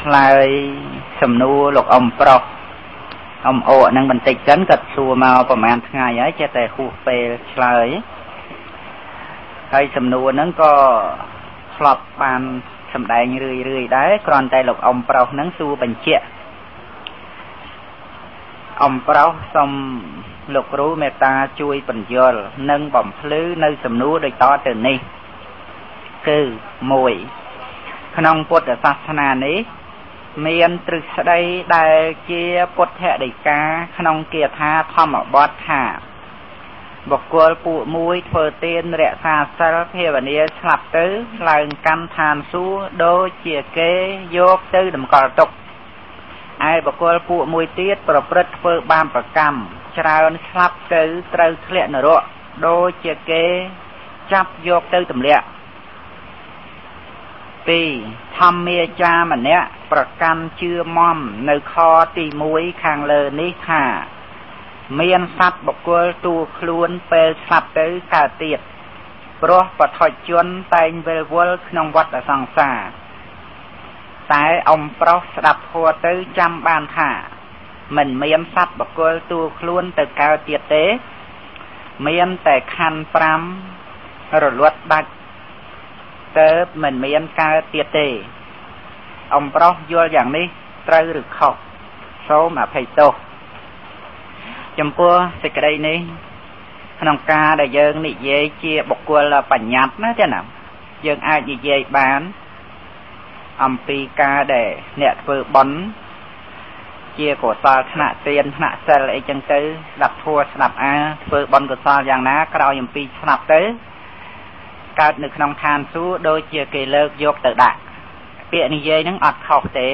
ឆ្លើយសំណួរលោកអ៊ំប្រុសអ៊ំអូហ្នឹងបន្តិចសិនគាត់សួរមកប្រហែលថ្ងៃហើយចេះតែហួសពេលឆ្លើយហើយសំណួរហ្នឹងក៏ឆ្លប់បានសម្ដែងរឿយរឿយដែរគ្រាន់តែលោកអ៊ំប្រុសហ្នឹងសួរបញ្ជាក់អ៊ំប្រុសសូមលោកគ្រូមេត្តាជួយបញ្យល់និងបំភ្លឺនៅសំណួរដូចតទៅនេះគឺ1ក្នុងពុទ្ធសាសនានេះ មានទ្រឹស្ដីដែលជាពុទ្ធដីកាក្នុងគាថាធម្មបទថាបុគ្គលពួកមួយធ្វើទានរក្សាសិលភាវនាស្លាប់ទៅឡើងកម្មឋានសួគ៌ដូចជាគេយកទៅតម្កល់ទុកឯបុគ្គលពួកមួយទៀតប្រព្រឹត្តធ្វើបាបប្រកម្មច្រើនស្លាប់ទៅត្រូវធ្លាក់នរកដូចជាគេចាប់យកទៅទម្លាក់ 2ធម្មាចារម្នាក់ប្រកាន់ជឿមមនៅខទី1ខាងលើនេះថាមានសត្វបុគ្គលទួខ្លួនពេលស្លាប់ទៅកើតទៀតព្រោះបឋិជនតែងវិលវល់ក្នុងវដ្តសង្សារតែអំប្រុសស្ដាប់ធัวទៅចាំបានថាមិនមានសត្វបុគ្គលទួខ្លួនទៅកើតទៀតទេ មានតែខណ្ឌ5រលត់ដាច់ ទៅមិនមានកើតទៀតទេអំប្រុសយល់យ៉ាងនេះត្រូវឬខុសសូមអភ័យទោសចំពោះសេចក្តីនេះក្នុងការដែលយើងនិយាយជាបុគ្គលបញ្ញត្តិណាចាណាយើងអាចនិយាយបានអំពីការដែលអ្នកធ្វើបុណ្យជាកុសលថ្នាក់ទានថ្នាក់សិលអីចឹងទៅស្ដាប់ធัวស្ដាប់អាធ្វើបុណ្យកុសលយ៉ាងណាក្រោយអំពីស្ដាប់ទៅ កើតនៅក្នុងឋានសួគ៌ដូចជាគេលើកយកទៅដាក់ពាក្យនិយាយហ្នឹងអត់ខុសទេ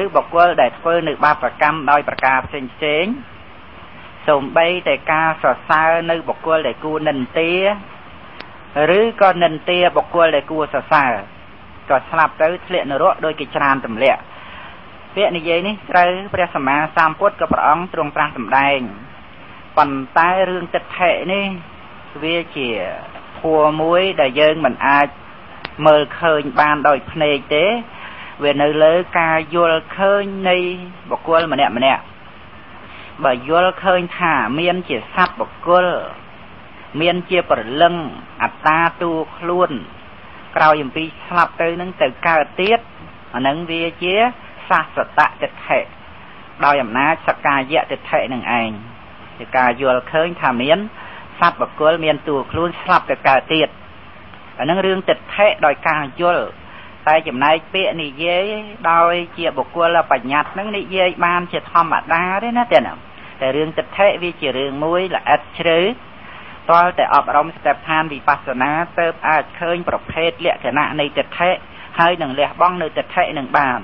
ឬបុគ្គលដែលធ្វើនៅបាបកម្មដោយប្រការផ្សេងផ្សេងសូម្បីតែការសរសើរនៅបុគ្គលដែលគួរនិន្ទាឬក៏និន្ទាបុគ្គលដែលគួរសរសើរក៏ស្លាប់ទៅធ្លាក់នរកដោយគេច្រានទម្លាក់ពាក្យនិយាយនេះត្រូវព្រះសម្មាសម្ពុទ្ធក៏ព្រះអង្គទ្រង់ត្រាស់សម្ដែងប៉ុន្តែរឿងទិដ្ឋិនេះវាជា ធัวមួយដែលយើងមិនអាចមើលឃើញបានដោយភ្នែកទេ វានៅលើការយល់ឃើញនៃបុគ្គលម្នាក់ម្នាក់បើយល់ឃើញថាមានជាសត្វបុគ្គលមានជាប្រលឹងអត្តាតួខ្លួន ក្រោយអំពីស្លាប់ទៅនឹងទៅកើតទៀតអានឹងវាជាសាសតតិដ្ឋិដោយអំណាចសកាយៈតិដ្ឋិនឹងឯងជាការយល់ឃើញថាមាន សត្វបកុលមានតួខ្លួនស្លាប់ទៅកើតទៀតអានឹងរឿងទិដ្ឋិដោយការយល់តែចំណែកពាក្យនិយាយដោយជាបុគ្គលបញ្ញត្តិនឹងនិយាយបានជាធម្មតាទេណាតែណាតែរឿងទិដ្ឋិវាជារឿងមួយល្អិតជ្រៅតលតែអប់រំស្តេបឋានវិបស្សនាទៅអាចឃើញប្រភេទលក្ខណៈនៃទិដ្ឋិហើយនឹងលះបង់នៅទិដ្ឋិនឹងបាន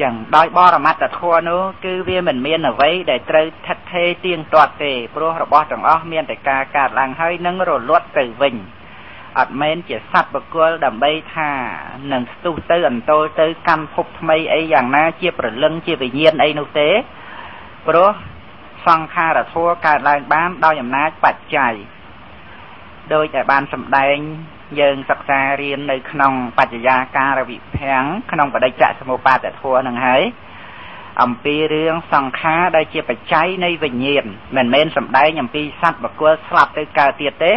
ចឹងដោយបរមត្តធម៌នោះគឺវាមិនមានអ្វីដែលត្រូវថិត ថេរទៀងទាត់ទេព្រោះរបស់ទាំងអស់មានតែការកើតឡើងហើយនឹងរលត់ទៅវិញអត់មែនជាសត្វបកលដើម្បីថានឹងស្ទុះទៅអន្តលទៅកម្មភពថ្មីអីយ៉ាងណាជាប្រលឹងជាវិញ្ញាណអីនោះទេព្រោះសង្ខារធัวកើតឡើងបានដោយអំណាចបច្ច័យដោយតែបានសម្ដែងយើងសិក្សារៀននៅក្នុងបច្ចយាការវិភាំងក្នុងបដិច្ចសមុបាទធម៌នឹងហើយ អំពីរឿងសង្ខារដែលជាបច្ច័យនៃវិញ្ញាណមិនមែនសំដែងអំពីសត្វបកុលស្លាប់ទៅកើតទៀតទេ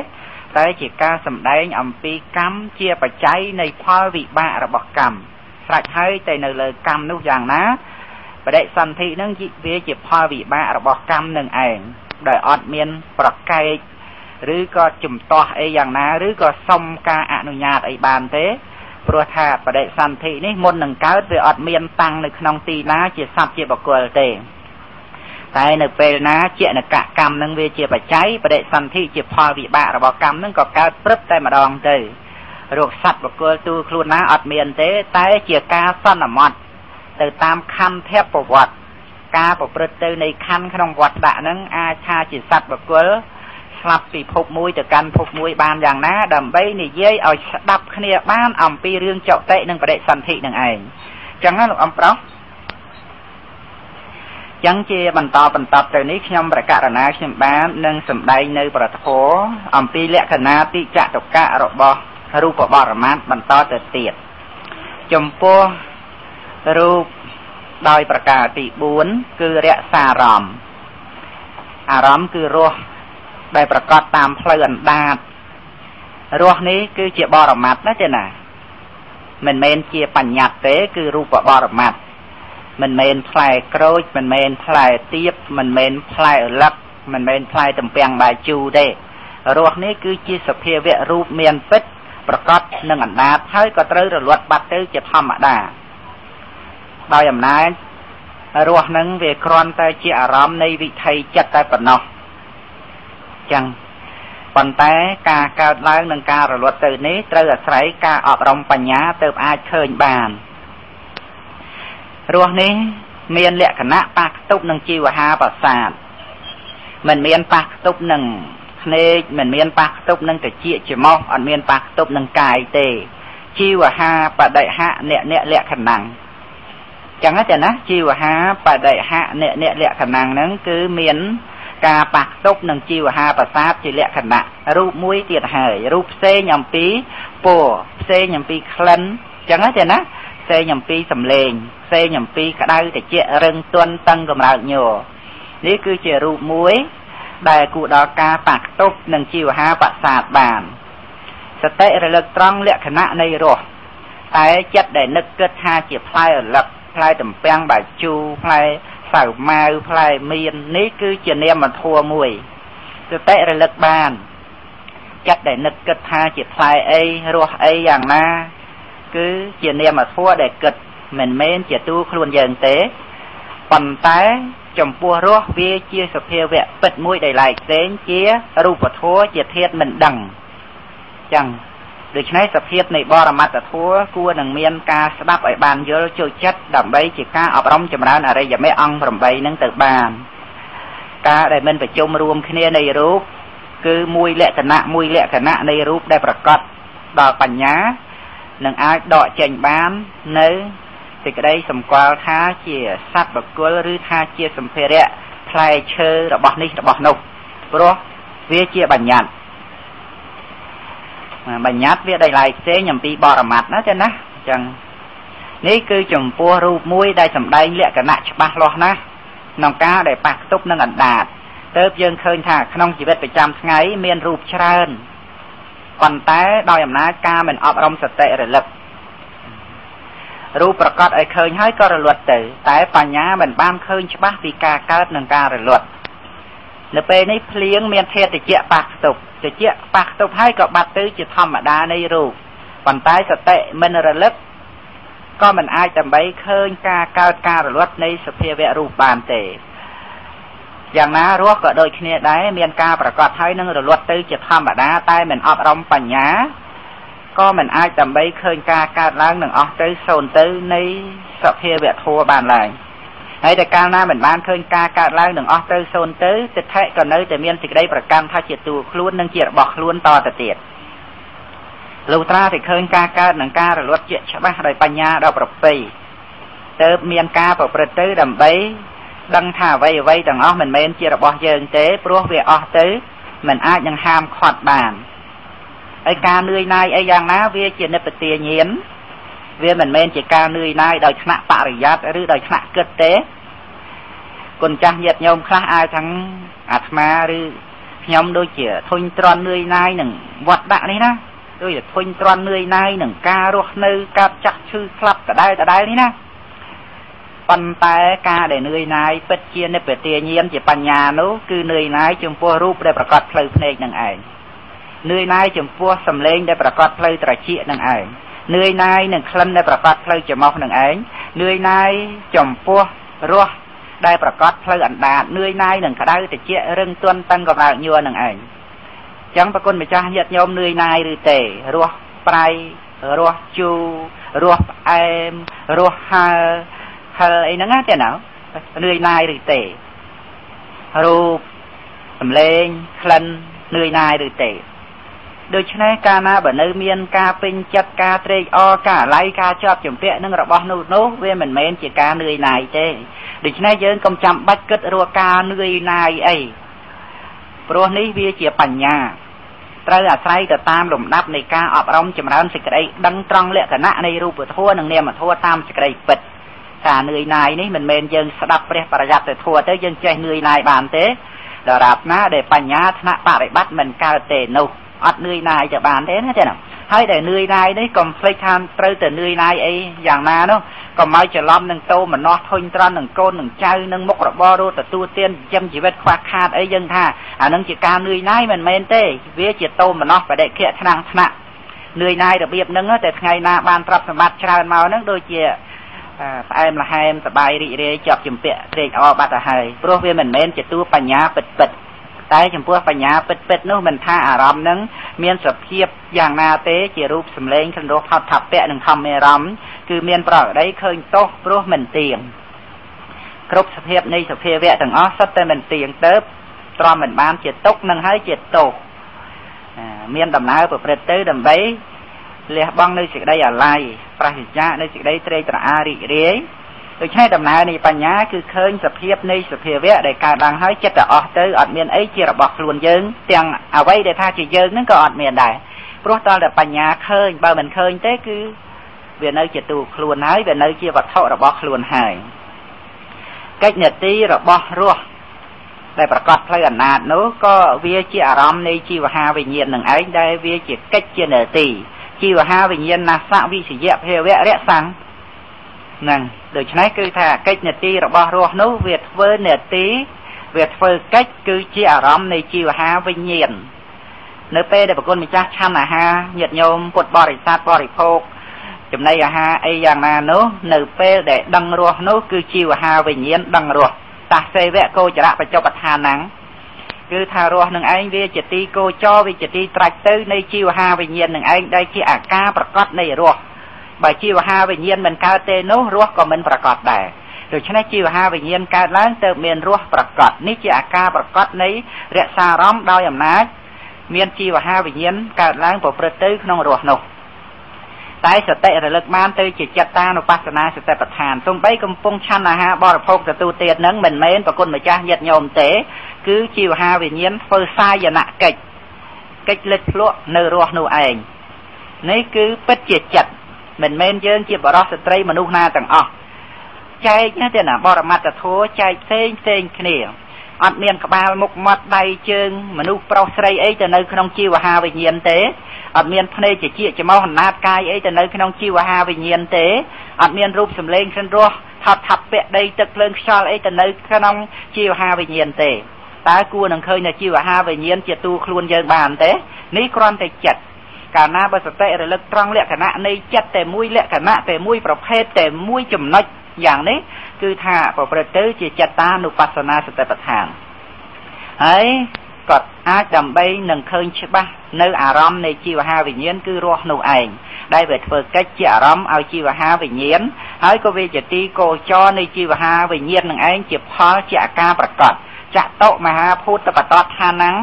តែជាការសំដែងអំពីកម្មជាបច្ច័យនៃផលវិបាករបស់កម្មស្រេចហើយតែនៅលើកម្មនោះយ៉ាងណាបដិសន្ធិនឹងវាជាផលវិបាករបស់កម្មនឹងឯងដោយអត់មានប្រកែកឬក៏ជំទាស់អីយ៉ាងណា ឬក៏សុំការអនុញ្ញាតអីបានទេ ព្រោះថាបដិសន្ធិនេះមុននឹងកើតវាអត់មានតាំងនៅក្នុងទីណាជាសត្វជាបុគ្គលទេតែនៅពេលណាជានកកម្មនឹងវាជាបច្ច័យបដិសន្ធិជាផលវិបាករបស់កម្មនឹងក៏កើតព្រឹបតែម្ដងទៅរោគសត្វបុគ្គលទូខ្លួនណាអត់មានទេ តែជាការសន្មត់ទៅតាមខន្ធភប្រវត្តិការប្រព្រឹត្តទៅនៃខណ្ឌក្នុងវត្តដាក់នឹងអាចថាជាសត្វបុគ្គល ស្លាប់ពីភពមួយទៅកាន់ភពមួយបានយ៉ាងណា ដើម្បីនិយាយឲ្យស្ដាប់គ្នាបានអំពីរឿងចតិនិងបដិសន្ធិនឹងឯងចឹងណាលោកអំប្រុសចឹងជាបន្តបន្តទៅនេះខ្ញុំប្រកាសណាខ្ញុំបាននឹងសម្ដែងនៅ ប្រធរអំពីលក្ខណៈតិចតុកៈរបស់រូបបរមត្ថបន្តទៅទៀតចំពោះរូបដោយប្រការទី4គឺរក្សាអារម្មណ៍អារម្មណ៍គឺរស់ ដែលប្រកបតាមផ្លូវអណ្ដាតរស់នេះគឺជាបរមត្តណាទេណាមិនមែនជាបញ្ញត្តិទេ គឺរូបបរមត្តមិនមែនផ្លែក្រូចមិនមែនផ្លែទៀបមិនមែនផ្លែអលឹកមិនមែនផ្លែទំពាំងបាយជូរទេរស់នេះគឺជាសភាវៈរូបមានពិតប្រកបនឹងអណ្ដាតហើយក៏ត្រូវរលត់បាត់ទៅជាធម្មតាដោយអំណាចរស់នឹងវាគ្រាន់តែជាអារម្មណ៍នៃវិថីចិត្តតែប៉ុណ្ណោះ ចឹងប៉ុន្តែការកើតឡើងនិងការរលត់ទៅនេះត្រូវអាស្រ័យការអប់រំបញ្ញាទើបអាចឃើញបានរស់នេះមានលក្ខណៈប៉ះខ្ទប់នឹងជីវហាប្រសាទមិនមានប៉ះខ្ទប់នឹងភ្នែកមិនមានប៉ះខ្ទប់នឹងតិចច្រមុះអត់មានប៉ះខ្ទប់នឹងកាយទេជីវហាបដិហៈអ្នកអ្នកលក្ខណៈចឹងទេណាជីវហាបដិហៈអ្នកអ្នកលក្ខណៈហ្នឹងគឺមាន ការប៉ះខ្ទប់នឹងជីវហាប្រសាទជាលក្ខណៈរូបមួយទៀតហើយរូបផ្សេងអំពីពណ៌ផ្សេងអំពីក្លិនចឹងទេណាផ្សេងអំពីសម្លេងផ្សេងអំពីក្តៅត្រជាក់រឹងទន់តឹងកម្រើកញ័រនេះគឺជារូបមួយដែលគួរដល់ការប៉ះខ្ទប់នឹងជីវហាប្រសាទបានសតិរលឹកត្រង់លក្ខណៈនៃរស់តែចិត្តដែលនឹកគិតថាជាផ្លែរលឹកផ្លែតំពាំងបាជូផ្លែ សៅម៉ាវផ្លែមៀននេះគឺជានាមធัวមួយសតិរលឹកបានចិត្តដែលនឹកគិតថាជាផ្លែអីរសអីយ៉ាងណា គឺជានាមធัวដែលគិតមិនមែនជាទូខ្លួនយើងទេប៉ុន្តែចំពោះរសវាជាសភាវៈពិតមួយដែលឡែកផ្សេងជារូបធម៌ជាធាតមិនដឹងចឹង ដូច្នេះសភាពនៃបរមត្តធម៌គួរនឹងមានការស្ដាប់ឲ្យបានយល់ចូលចិត្តដើម្បីជាការអប់រំចម្រើនអរិយមេអង្គ8នឹងទៅបានការដែលមិនប្រជុំរួមគ្នានៃរូបគឺមួយលក្ខណៈមួយលក្ខណៈនៃរូបដែលប្រកបដល់បញ្ញានឹងអាចដកចេញបាននៅសេចក្តីសម្គាល់ថាជាសត្វបកុលឬថាជាសម្ភារៈផ្លែឈើរបស់នេះរបស់នោះព្រោះវាជាបញ្ញត្តិ បញ្ញត្តិវាដោយឡែកផ្សេងអំពីបរមត្តណាចាណាអញ្ចឹងនេះគឺចំពោះរូបមួយដែលសម្ដែងលក្ខណៈច្បាស់លាស់ណាស់ក្នុងការដែលប៉ះខ្ទប់នឹងអណ្ដាតទៅយើងឃើញថាក្នុងជីវិតប្រចាំថ្ងៃមានរូបច្រើនប៉ុន្តែដោយអំណាចការមិនអប់រំសតិរលឹករូបប្រកាសឲ្យឃើញហើយក៏រលត់ទៅ តែបញ្ញាមិនបានឃើញច្បាស់ពីការកើតនិងការរលត់ នៅពេលនេះភ្លៀងមានធាតុតិចប៉ះខ្ទប់តិចប៉ះខ្ទប់ហើយក៏បាត់ទៅជាធម្មតានៃរូបប៉ុន្តែសតិមិនរលឹកក៏មិនអាចដើម្បីឃើញការកើតការរលត់នៃសភាវៈរូបបានទេយ៉ាងណារស់ក៏ដូចគ្នាដែរមានការប្រកាសហើយនឹងរលត់ទៅជាធម្មតាតែមិនអប់រំបញ្ញាក៏មិនអាចដើម្បីឃើញការកើតឡើងនឹងអស់ទៅសូន្យទៅនៃសភាវៈធัวបានឡើយ ហើយតែកាលណាមិនបានឃើញការកើតឡើងនឹងអស់ទៅសូន្យទៅទិដ្ឋិក៏នៅតែមានសេចក្តីប្រកាន់ថាជាតួខ្លួននិងជារបស់ខ្លួនតទៅទៀតលុះត្រាតែឃើញការកើតនិងការរលត់ជាច្បាស់ដោយបញ្ញាដល់ប្រពៃទៅមានការប្រព្រឹត្តទៅដើម្បីដឹងថាអ្វីអ្វីទាំងអស់មិនមែនជារបស់យើងទេព្រោះវាអស់ទៅមិនអាចនឹងហាមឃាត់បានហើយការនឿយណាយអីយ៉ាងណាវាជានិព្វទាញាណ វាមិនមែនជាការនឿយណាយដោយថ្នាក់បរិយ័តឬដោយថ្នាក់គិតទេគុណចាស់ញាតិញោមខ្លះអាចទាំងអាត្មាឬខ្ញុំដូចជាធុញទ្រាន់នឿយណាយនឹងវត្តដាក់នេះណាដូចជាធុញទ្រាន់នឿយណាយនឹងការរស់នៅកាប់ចាស់ឈឺស្លាប់ដដែលដដែលនេះណាប៉ុន្តែការដែលនឿយណាយពិតជានិព្វទាញាណជាបញ្ញានោះគឺនឿយណាយចំពោះរូបដែលប្រកបផ្លូវភ្នែកនឹងឯងនឿយណាយចំពោះសម្លេងដែលប្រកបផ្លូវត្រចៀកនឹងឯង នឿយណាយនឹងក្លិនដែលប្រកបផ្លូវច្រមុះនឹងឯងនឿយណាយចំពោះរសដែលប្រកបផ្លូវអណ្ដាតនឿយណាយនឹងក្តៅត្រជាក់រឹងទន់តឹងកម្រើកញ័រនឹងឯងចឹងប្រគុណម្ចាស់ញាតិញោមនឿយណាយឬទេរសប្រៃរសជូរសផ្អែមរសហើហឹលអីហ្នឹងទេណានឿយណាយឬទេរូបសម្លេងក្លិននឿយណាយឬទេ ដូច្នេះកាលណាបើនៅមានការពេញចិត្តការត្រេកអរការអាល័យការជាប់ជំពាក់នឹងរបស់នោះនោះវាមិនមែនជាការនឿយណាយទេដូច្នេះយើងកុំចាំបាច់គិតរកការនឿយណាយអីព្រោះនេះវាជាបញ្ញាត្រូវអាស្រ័យទៅតាមលំដាប់នៃការអប់រំចម្រើនសេចក្តីដឹងត្រង់លក្ខណៈនៃរូបធម៌និងនាមធម៌តាមសេចក្តីពិតការនឿយណាយនេះមិនមែនយើងស្ដាប់ព្រះប្រយ័ត្នទៅធัวទៅយើងចេះនឿយណាយបានទេដរាបណាដែលបញ្ញាថ្នាក់បរិបត្តិមិនកើតទេនោះ អត់នឿយណាយទៅបានទេណាទេណាហើយដែលនឿយណាយនេះកុំភ្លេចថាត្រូវតែនឿយណាយអីយ៉ាងណានោះកុំឲ្យច្រឡំនឹងតោមនោះធុញត្រន់នឹងកូននឹងចៅនឹងមុខរបររត់ទទួលទានចិញ្ចឹមជីវិតខ្វះខាតអីយើងថាអានឹងជាការនឿយណាយមិនមែនទេ វាជាតោមនោះបដិខៈឆ្នាំងថ្នាក់នឿយណាយរបៀបហ្នឹងតែថ្ងៃណាបានទ្រព្យសម្បត្តិច្រើនមកហ្នឹងដូចជាផ្អែមល្ហែមសបាយរីករាយជាប់ជំពាក់ត្រេកអរបាត់ទៅហើយព្រោះវាមិនមែនជាតួបញ្ញាពិតពិត តែចំពោះបញ្ញាពិតពិតនោះមិនថាអារម្មណ៍នឹងមានសភាពយ៉ាងណាទេជារូបសម្លេងក្នុងរស់ផោតថពៈនិងធម្មអារម្មណ៍គឺមានប្រកដីឃើញទោសព្រោះមិនទៀងគ្រប់សភាពនៃសភាវៈទាំងអស់សុទ្ធតែមិនទៀងទៅទ្រាំមិនបានជាទុកនឹងហើយជាទោសមានដំណើរប្រព្រឹត្តទៅដើម្បីលះបង់នៅសេចក្តីអាល័យប្រសិទ្ធៈនៅសេចក្តីត្រេកត្រអាលរីករាយ ដូច្នេះដំណើរនៃបញ្ញាគឺឃើញសភាពនៃសភាវៈដែលកើតឡើងហើយចិត្តតែអស់ទៅអត់មានអីជារបស់ខ្លួនយើង ទាំងអ្វីដែលថាជាយើងនឹងក៏អត់មានដែរព្រោះតើតែបញ្ញាឃើញបើមិនឃើញទេគឺវានៅជាទូខ្លួនហើយវានៅជាវត្ថុរបស់ខ្លួនហើយកិច្ចនេតិរបស់រស់ដែលប្រកាសផ្លូវអនាតនោះក៏វាជាអារម្មណ៍នៃជីវហាវិញ្ញាណនឹងឯងដែលវាជាកិច្ចជានេតិជីវហាវិញ្ញាណណាសវិសយៈភាវៈរៈសੰហ្នឹងដូច្នេះគឺថាកិច្ចនេតិរបស់រស់នោះវាធ្វើនេតិវាធ្វើកិច្ចគឺជាអារម្មណ៍នៃជីវហាវិញ្ញាណនៅពេលដែលប្រគុណម្ចាស់ឆាន់អាហារញាតិញោមពុទ្ធបរិស័ទបរិភោគចំណីអាហារអីយ៉ាងណានោះនៅពេលដែលដឹងរស់នោះគឺជីវហាវិញ្ញាណដឹងរស់តាសេវៈកោចរៈបច្ចុប្បន្នហ្នឹងគឺថារស់នឹងឯងវាជាទីគោចរវាជាទីត្រាច់ទៅនៃជីវហាវិញ្ញាណនឹងឯងដែលជាអាការប្រកបនៃរស់ បើជីវហាវិញ្ញាណមិនកើតទេនោះរស់ក៏មិនប្រកបដែរដូច្នេះជីវហាវិញ្ញាណកើតឡើងទៅមានរស់ប្រកបនេះជាអាការប្រកបនៃរក្សាអារម្មណ៍ដោយអំណាចមានជីវហាវិញ្ញាណកើតឡើងប្រព្រឹត្តទៅក្នុងរស់នោះតែសតិរលឹកបានទៅជាចិត្តតានុបស្សនាសតិប្បដ្ឋានទោះបីកំពុងឆាន់អាហារបរិភោគទទួលទាននឹងមិនមែនប្រគុណម្ចាស់ញាតញោមទេ គឺជីវហាវិញ្ញាណធ្វើសាយនកិច្ចកិច្ចលិតភ្លក់នៅរស់នោះឯងនេះគឺពិតជាចិត្ត មិនមែនយើងជាបរិសុស្ត្រីមនុស្សណាទាំងអស់ចែកណាទេណាបរមត្តធัวចែកផ្សេងផ្សេងគ្នាអត់មានក្បាលមុខមាត់ដៃជើងមនុស្សប្រុសស្រីអីទៅនៅក្នុងជីវហាវិញ្ញាណទេអត់មានភ្នែកជាជាច្មោះអនាតកាយអីទៅនៅក្នុងជីវហាវិញ្ញាណទេអត់មានរូបសម្លេងក្រិនរស់ថាត់ថាប់ពាក់ដីទឹកភ្លើងខ្យល់អីទៅនៅក្នុងជីវហាវិញ្ញាណទេតើគួរនឹងឃើញនៅជីវហាវិញ្ញាណជាទូខ្លួនយើងបានទេនេះគ្រាន់តែចិត្ត កាលណាបើសតិរលឹកត្រង់លក្ខណៈនៃចិត្តតែមួយលក្ខណៈតែមួយប្រភេទតែមួយចំណុចយ៉ាងនេះគឺថាប្រព្រឹត្តទៅជាចិត្តតានុបស្សនាសតិប្បដ្ឋានហើយក៏អាចដើម្បីនឹងឃើញច្បាស់នៅអារម្មណ៍នៃជីវហាវិញ្ញាណគឺរស់នោះឯងដែលវាធ្វើកិច្ចជាអារម្មណ៍ឲ្យជីវហាវិញ្ញាណហើយក៏វាជាទីកោចរនៃជីវហាវិញ្ញាណនឹងឯងជាផលជាអាការប្រកបចតុមហាភូតបតតឋានំ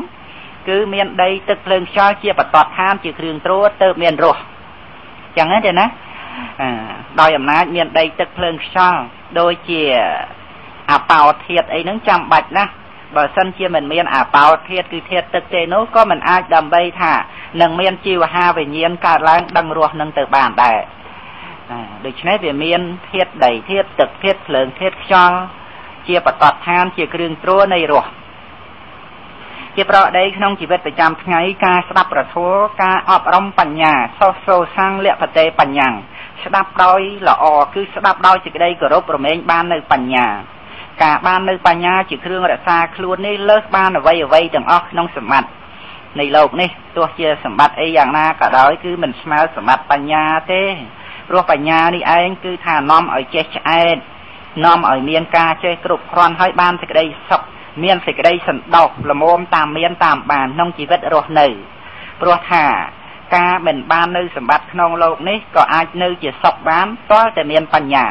គឺមានដីទឹកភ្លើងខ្យល់ជាបតតឋានជាគ្រឿងត្រួតទៅមានរស់ចឹងទេណាដោយអំណាចមានដីទឹកភ្លើងខ្យល់ដូចជាអបោធាតអីហ្នឹងចាំបាច់ណាស់បើសិនជាមិនមានអាបោធាតគឺធាតទឹកទេនោះក៏មិនអាចដើម្បីថានឹងមានជីវហាវិញ្ញាណកើតឡើងដឹងរស់នឹងទៅបានដែរដូច្នេះវាមានធាតដីធាតទឹកធាតភ្លើងធាតខ្យល់ជាបតតឋានជាគ្រឿងត្រួតនៃរស់ ជាប្រដីក្នុងជីវិតប្រចាំថ្ងៃការស្ដាប់ប្រធัวការអប់រំបញ្ញាសោសូសាំងលៈបតេបញ្ញាស្ដាប់ដោយល្អគឺស្ដាប់ដោយសេចក្តីគោរពរមែងបាននៅបញ្ញាការបាននៅបញ្ញាជាគ្រឿងរក្សាខ្លួននេះលើសបានអ្វីអ្វីទាំងអស់ក្នុងសម្បត្តិនៃលោកនេះទោះជាសម្បត្តិអីយ៉ាងណាក៏ដោយគឺមិនស្មើសម្បត្តិបញ្ញាទេព្រោះបញ្ញានេះឯងគឺថានាំឲ្យចេះឆ្អែតនាំឲ្យមានការចេះគ្រប់គ្រាន់ហើយបានសេចក្តីសុខ មានសេចក្តីសន្តោសល្មមតាមមានតាមបានក្នុងជីវិតរស់នៅព្រោះថាការមិនបាននៅសម្បត្តិក្នុងโลกនេះក៏អាចនៅជាសុខបានទាល់តែមានបញ្ញា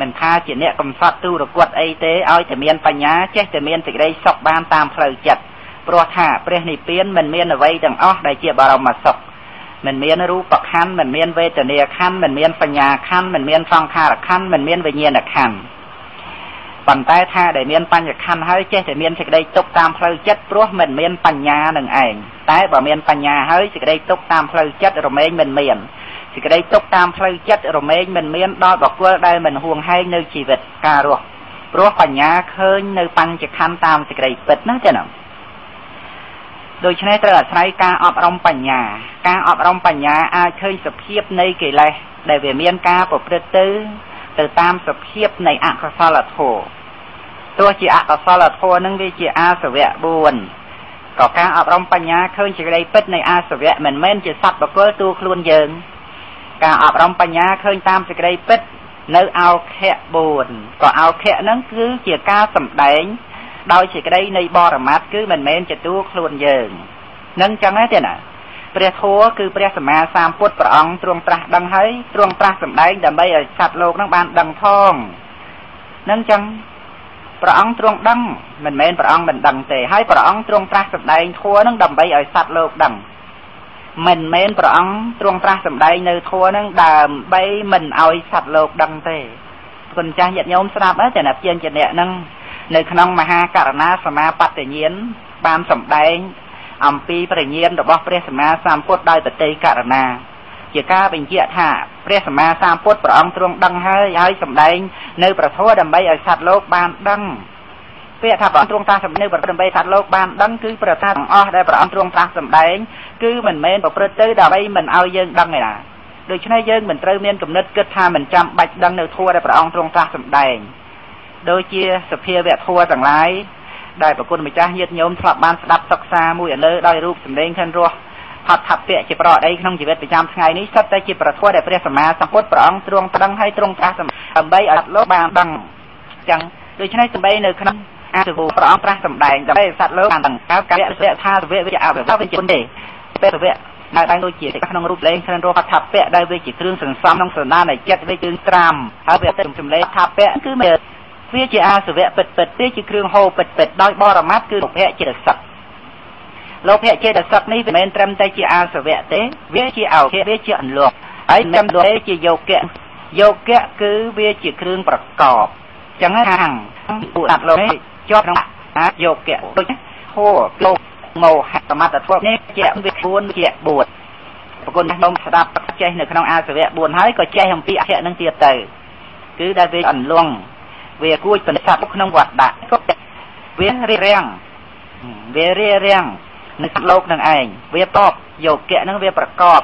មិនថាជាអ្នកកំសត់ទូរគត់អីទេឲ្យតែមានបញ្ញាចេះតែមានសេចក្តីសុខបានតាមផ្លូវចិត្តព្រោះថាព្រះនិព្វានមិនមានអ្វីទាំងអស់ដែលជាបរមសុខមិនមានរូបខណ្ឌមិនមានវេទនាខណ្ឌមិនមានបញ្ញាខណ្ឌមិនមានសង្ខារខណ្ឌមិនមានវិញ្ញាណខណ្ឌ ប៉ុន្តែថាដែលមានបញ្ញខណ្ឌហើយចេះតែមានសេចក្តីទុកតាមផ្លូវចិត្តព្រោះមិនមានបញ្ញានឹងឯងតែបើមានបញ្ញាហើយសេចក្តីទុកតាមផ្លូវចិត្តរមែងមិនមានសេចក្តីទុកតាមផ្លូវចិត្តរមែងមិនមានដល់បកគលដែលមិនហួងហែងនៅជីវិតការរស់ព្រោះបញ្ញាឃើញនៅបញ្ចខណ្ឌតាមសេចក្តីពិតណាចា៎ណាដូច្នេះត្រូវអាស្រ័យការអប់រំបញ្ញា ការអប់រំបញ្ញាអាចឃើញសភាពនៃកិលេសដែលវាមានការប្រព្រឹត្តទៅ ទៅតាមសភាពនៃអកុសលធម៌ទោះជាអកុសលធម៌នឹងវាជាអាសវៈ4ក៏ការអប់រំបញ្ញាឃើញសេចក្តីពិតនៃអាសវៈមិនមែនជាសត្វបកលទូខ្លួនយើងការអប់រំបញ្ញាឃើញតាមសេចក្តីពិតនៅអោខៈ4ក៏អោខៈហ្នឹងគឺជាការសម្ដែង ដោយសេចក្តីនៃបរមត្តគឺមិនមែនជាទូខ្លួនយើងនឹងចឹងទេណា ព្រះធម៌គឺព្រះសម្មាសម្ពុទ្ធព្រះអង្គទ្រង់ត្រាស់ដឹងហើយទ្រង់ត្រាស់សម្ដែងដើម្បីឲ្យសត្វលោកនឹងបានដឹងផងនឹងចឹងព្រះអង្គទ្រង់ដឹងមិនមែនព្រះអង្គមិនដឹងទេហើយព្រះអង្គទ្រង់ត្រាស់សម្ដែងធម៌នឹងដើម្បីឲ្យសត្វលោកដឹងមិនមែនព្រះអង្គទ្រង់ត្រាស់សម្ដែងនៅធម៌នឹងដើម្បីមិនឲ្យសត្វលោកដឹងទេគុណចាស់ញាតិញោមស្ដាប់តែណាជាជាអ្នកនឹងនៅក្នុងមហាករណាសមាបត្តិញាណបានសម្ដែង អំពីព្រះញាណរបស់ព្រះសម្មាសម្ពុទ្ធដោយបតីករណាជាការបញ្ជាក់ថាព្រះសម្មាសម្ពុទ្ធព្រះអង្គទ្រង់ដឹងហើយហើយសម្ដែងនៅប្រធัวដើម្បីឲ្យសត្វលោកបានដឹងពាក្យថាព្រះអង្គទ្រង់ត្រាស់សម្ដែងប្រដើម្បីសត្វលោកបានដឹងគឺប្រថាទាំងអស់ដែលព្រះអង្គទ្រង់ត្រាស់សម្ដែងគឺមិនមែនប្រព្រឹត្តទៅដើម្បីមិនឲ្យយើងដឹងទេណាដូច្នេះយើងមិនត្រូវមានគំនិតគិតថាមិនចាំបាច់ដឹងនៅធัวដែលព្រះអង្គទ្រង់ត្រាស់សម្ដែងដូចជាសភាវៈធัวទាំងឡាយ ដែលប្រគុណម្ចាស់ញាតិញោមធ្លាប់បានស្ដាប់សិក្សាមួយឥឡូវដោយរូបសម្លេងខិនរស់ផាត់ថាពៈជាប្រអីក្នុងជីវិតប្រចាំថ្ងៃនេះសុទ្ធតែជាប្រធัวដែលព្រះសម្មាសម្ពុទ្ធព្រះអង្គទ្រង់ត្រឹងឲ្យទ្រង់ត្រាស់ដើម្បីឲ្យលោកបានដឹងអញ្ចឹងដូច្នេះសម្បីនៅក្នុងអសិវព្រះអង្គត្រាស់សម្ដែងដើម្បីសត្វលោកបានដឹងកៅកៈសៈថាសវៈវាជាអវិវាជាគុណទេពេលសវៈនៅ đang ដូចជាក្នុងរូបលេងក្នុងរស់ថាពៈដែលវាជាគ្រឿងសន្សំក្នុងសន្តាននៃចិត្តវាជើងត្រាំហើយវាទៅចម្លែកថាពៈគឺមាន វាជាអាសវៈពិតពិតទេជាគ្រឿងហូរពិតពិតដោយបរមត្តគឺលោភៈចិត្តសឹកលោភៈចិត្តសឹកនេះមិនមែនត្រឹមតែជាអាសវៈទេ វាជាអោខៈវាជាអន្លក់ហើយមិនលទេជាយោគៈយោគៈគឺវាជាគ្រឿងប្រកបចឹងខាងពួកអត់លោកជាប់ក្នុងអាយោគៈដូចហូរលោកមោហសមត្តធម៌នេះជាវា4ជា4ប្រគុណខ្ញុំស្ដាប់ចេះនៅក្នុងអាសវៈ4ហើយក៏ចេះអំពីអខៈនឹងទៀតទៅគឺដែលវាអន្លង់ វាគួចបនិស័តក្នុងវត្តដាក់វារៀបរៀងវារៀបរៀងនៅលោកនឹងឯងវាតបយោគៈនឹងវាប្រកប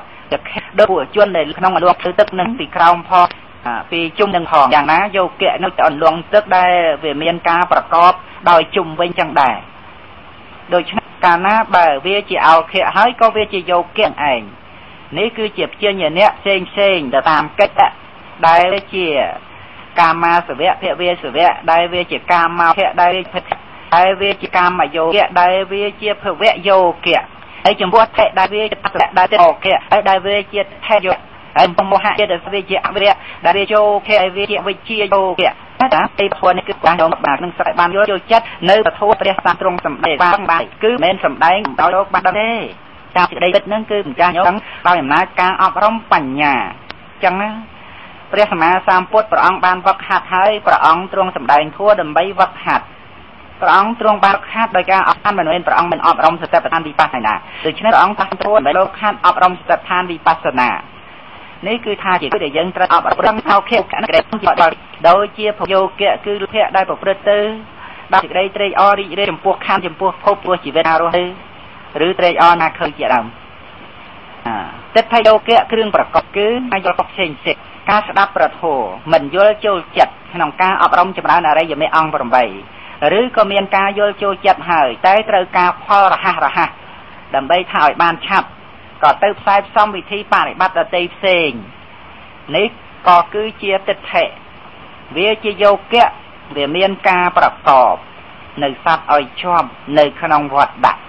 ដូចពួកជនដែលក្នុងអលងធ្វើទឹកនឹងពីក្រោមផងពីជុំនឹងផងយ៉ាងណាយោគៈនៅតែអន្លងទឹកដែលវាមានការប្រកបដោយជុំវិញចឹងដែរដូច្នេះកាលណាបើវាជាអោខៈហើយក៏វាជាយោគៈឯងនេះគឺជាព្យាញ្ញៈផ្សេងផ្សេងទៅតាមកិច្ចដែលជា កាមាសវៈភវេសវៈដែលវាជាកាមាភៈដែលភិដែលវាជាកាមយោគៈដែលវាជាភវៈយោគៈហើយចំពោះថេដែលវាជាបតៈដែលយោគៈហើយដែលវាជាថេយោហើយពមោហៈចិត្តវាជាអវិរៈដែលវាយោគៈហើយវាជាវិជាយោគៈតែទីភពនេះគឺបានយកបាននឹងស្រែបានយល់ចូលចិត្តនៅពធព្រះសាស្ត្រទ្រង់សម្ដែងបានបាយគឺមិនមែនសម្ដែងដោយលោកបានទេតាមសេចក្តីពិតនឹងគឺម្ចាស់យកដោយអំណាចការអប់រំបញ្ញាអញ្ចឹងណា ព្រះសម្មាសម្ពុទ្ធព្រះអង្គបានវឹកហាត់ហើយព្រះអង្គទ្រង់សម្ដែងធัวដើម្បីវឹកហាត់ព្រះអង្គទ្រង់បានខាត់ដោយការអប់រំមិនមែនព្រះអង្គមិនអប់រំសតិប្បដ្ឋានវិបស្សនាដូច្នេះព្រះអង្គតាំងធัวដើម្បីលោកខាត់អប់រំសតិប្បដ្ឋានវិបស្សនានេះគឺថាជាគឺដែលយើងត្រូវអប់រំថោខេកណក្រេដោយជាភយោគៈគឺភៈដែលប្រព្រឹត្តទៅដោយសេចក្តីត្រេកអររីករាយចំពោះខណ្ឌចំពោះភពពោះជីវិតរស់ឬត្រេកអរណាឃើញជាដើមចិ ត្តភយោគៈគ្រឿងប្រកបគឺអាយល់ផ្សេងផ្សេងការស្ដាប់ប្រធោមិនយល់ចូលចិត្តក្នុងការអប់រំចម្រើនអរិយមេអង្គ8ឬក៏មានការយល់ចូលចិត្តហើយ តែត្រូវការផលរហ័សរហ័សដើម្បីថាឲ្យបានឆាប់ក៏ទៅផ្សាយផ្សំវិធីបប្រតិបត្តិដតីផ្សេងនេះក៏គឺជាទិដ្ឋិវាជាយោគៈវាមានការប្រកបនៅសត្វឲ្យជាប់នៅក្នុងវត្តដាក់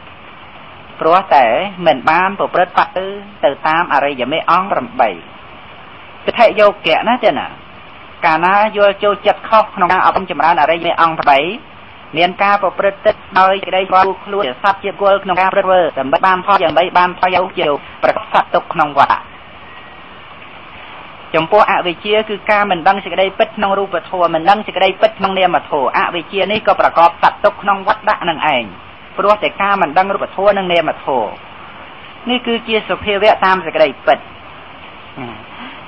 ព្រោះតែមិនបានប្រព្រឹត្តបទៅទៅតាមអរិយមេអង្គ8គិយោគៈណាទេណាកាលណាយល់ចូលចិត្តខុសក្នុងការអប់រំចម្រើនអរិយមេអង្គ8មានការប្រព្រឹត្តទឹកដោយក្តីស្គាល់ខ្លួនសត្វជាគល់ក្នុងការប្រព្រឹត្តដើម្បីបានផលយ៉ាងបីបានផលយកជាប្រកបសត្វទុកក្នុងវត្តចំពោះអវិជ្ជាគឺការមិនដឹងសេចក្តីពិតក្នុងរូបធម៌មិនដឹងសេចក្តីពិតក្នុងនាមធម៌អវិជ្ជានេះក៏ប្រកបសត្វទុកក្នុងវត្តដាក់នឹងឯង ព្រោះតែការមិនដឹងរូបធម៌និងនាមធម៌នេះគឺជាសុភាវៈតាមសេចក្តីពិត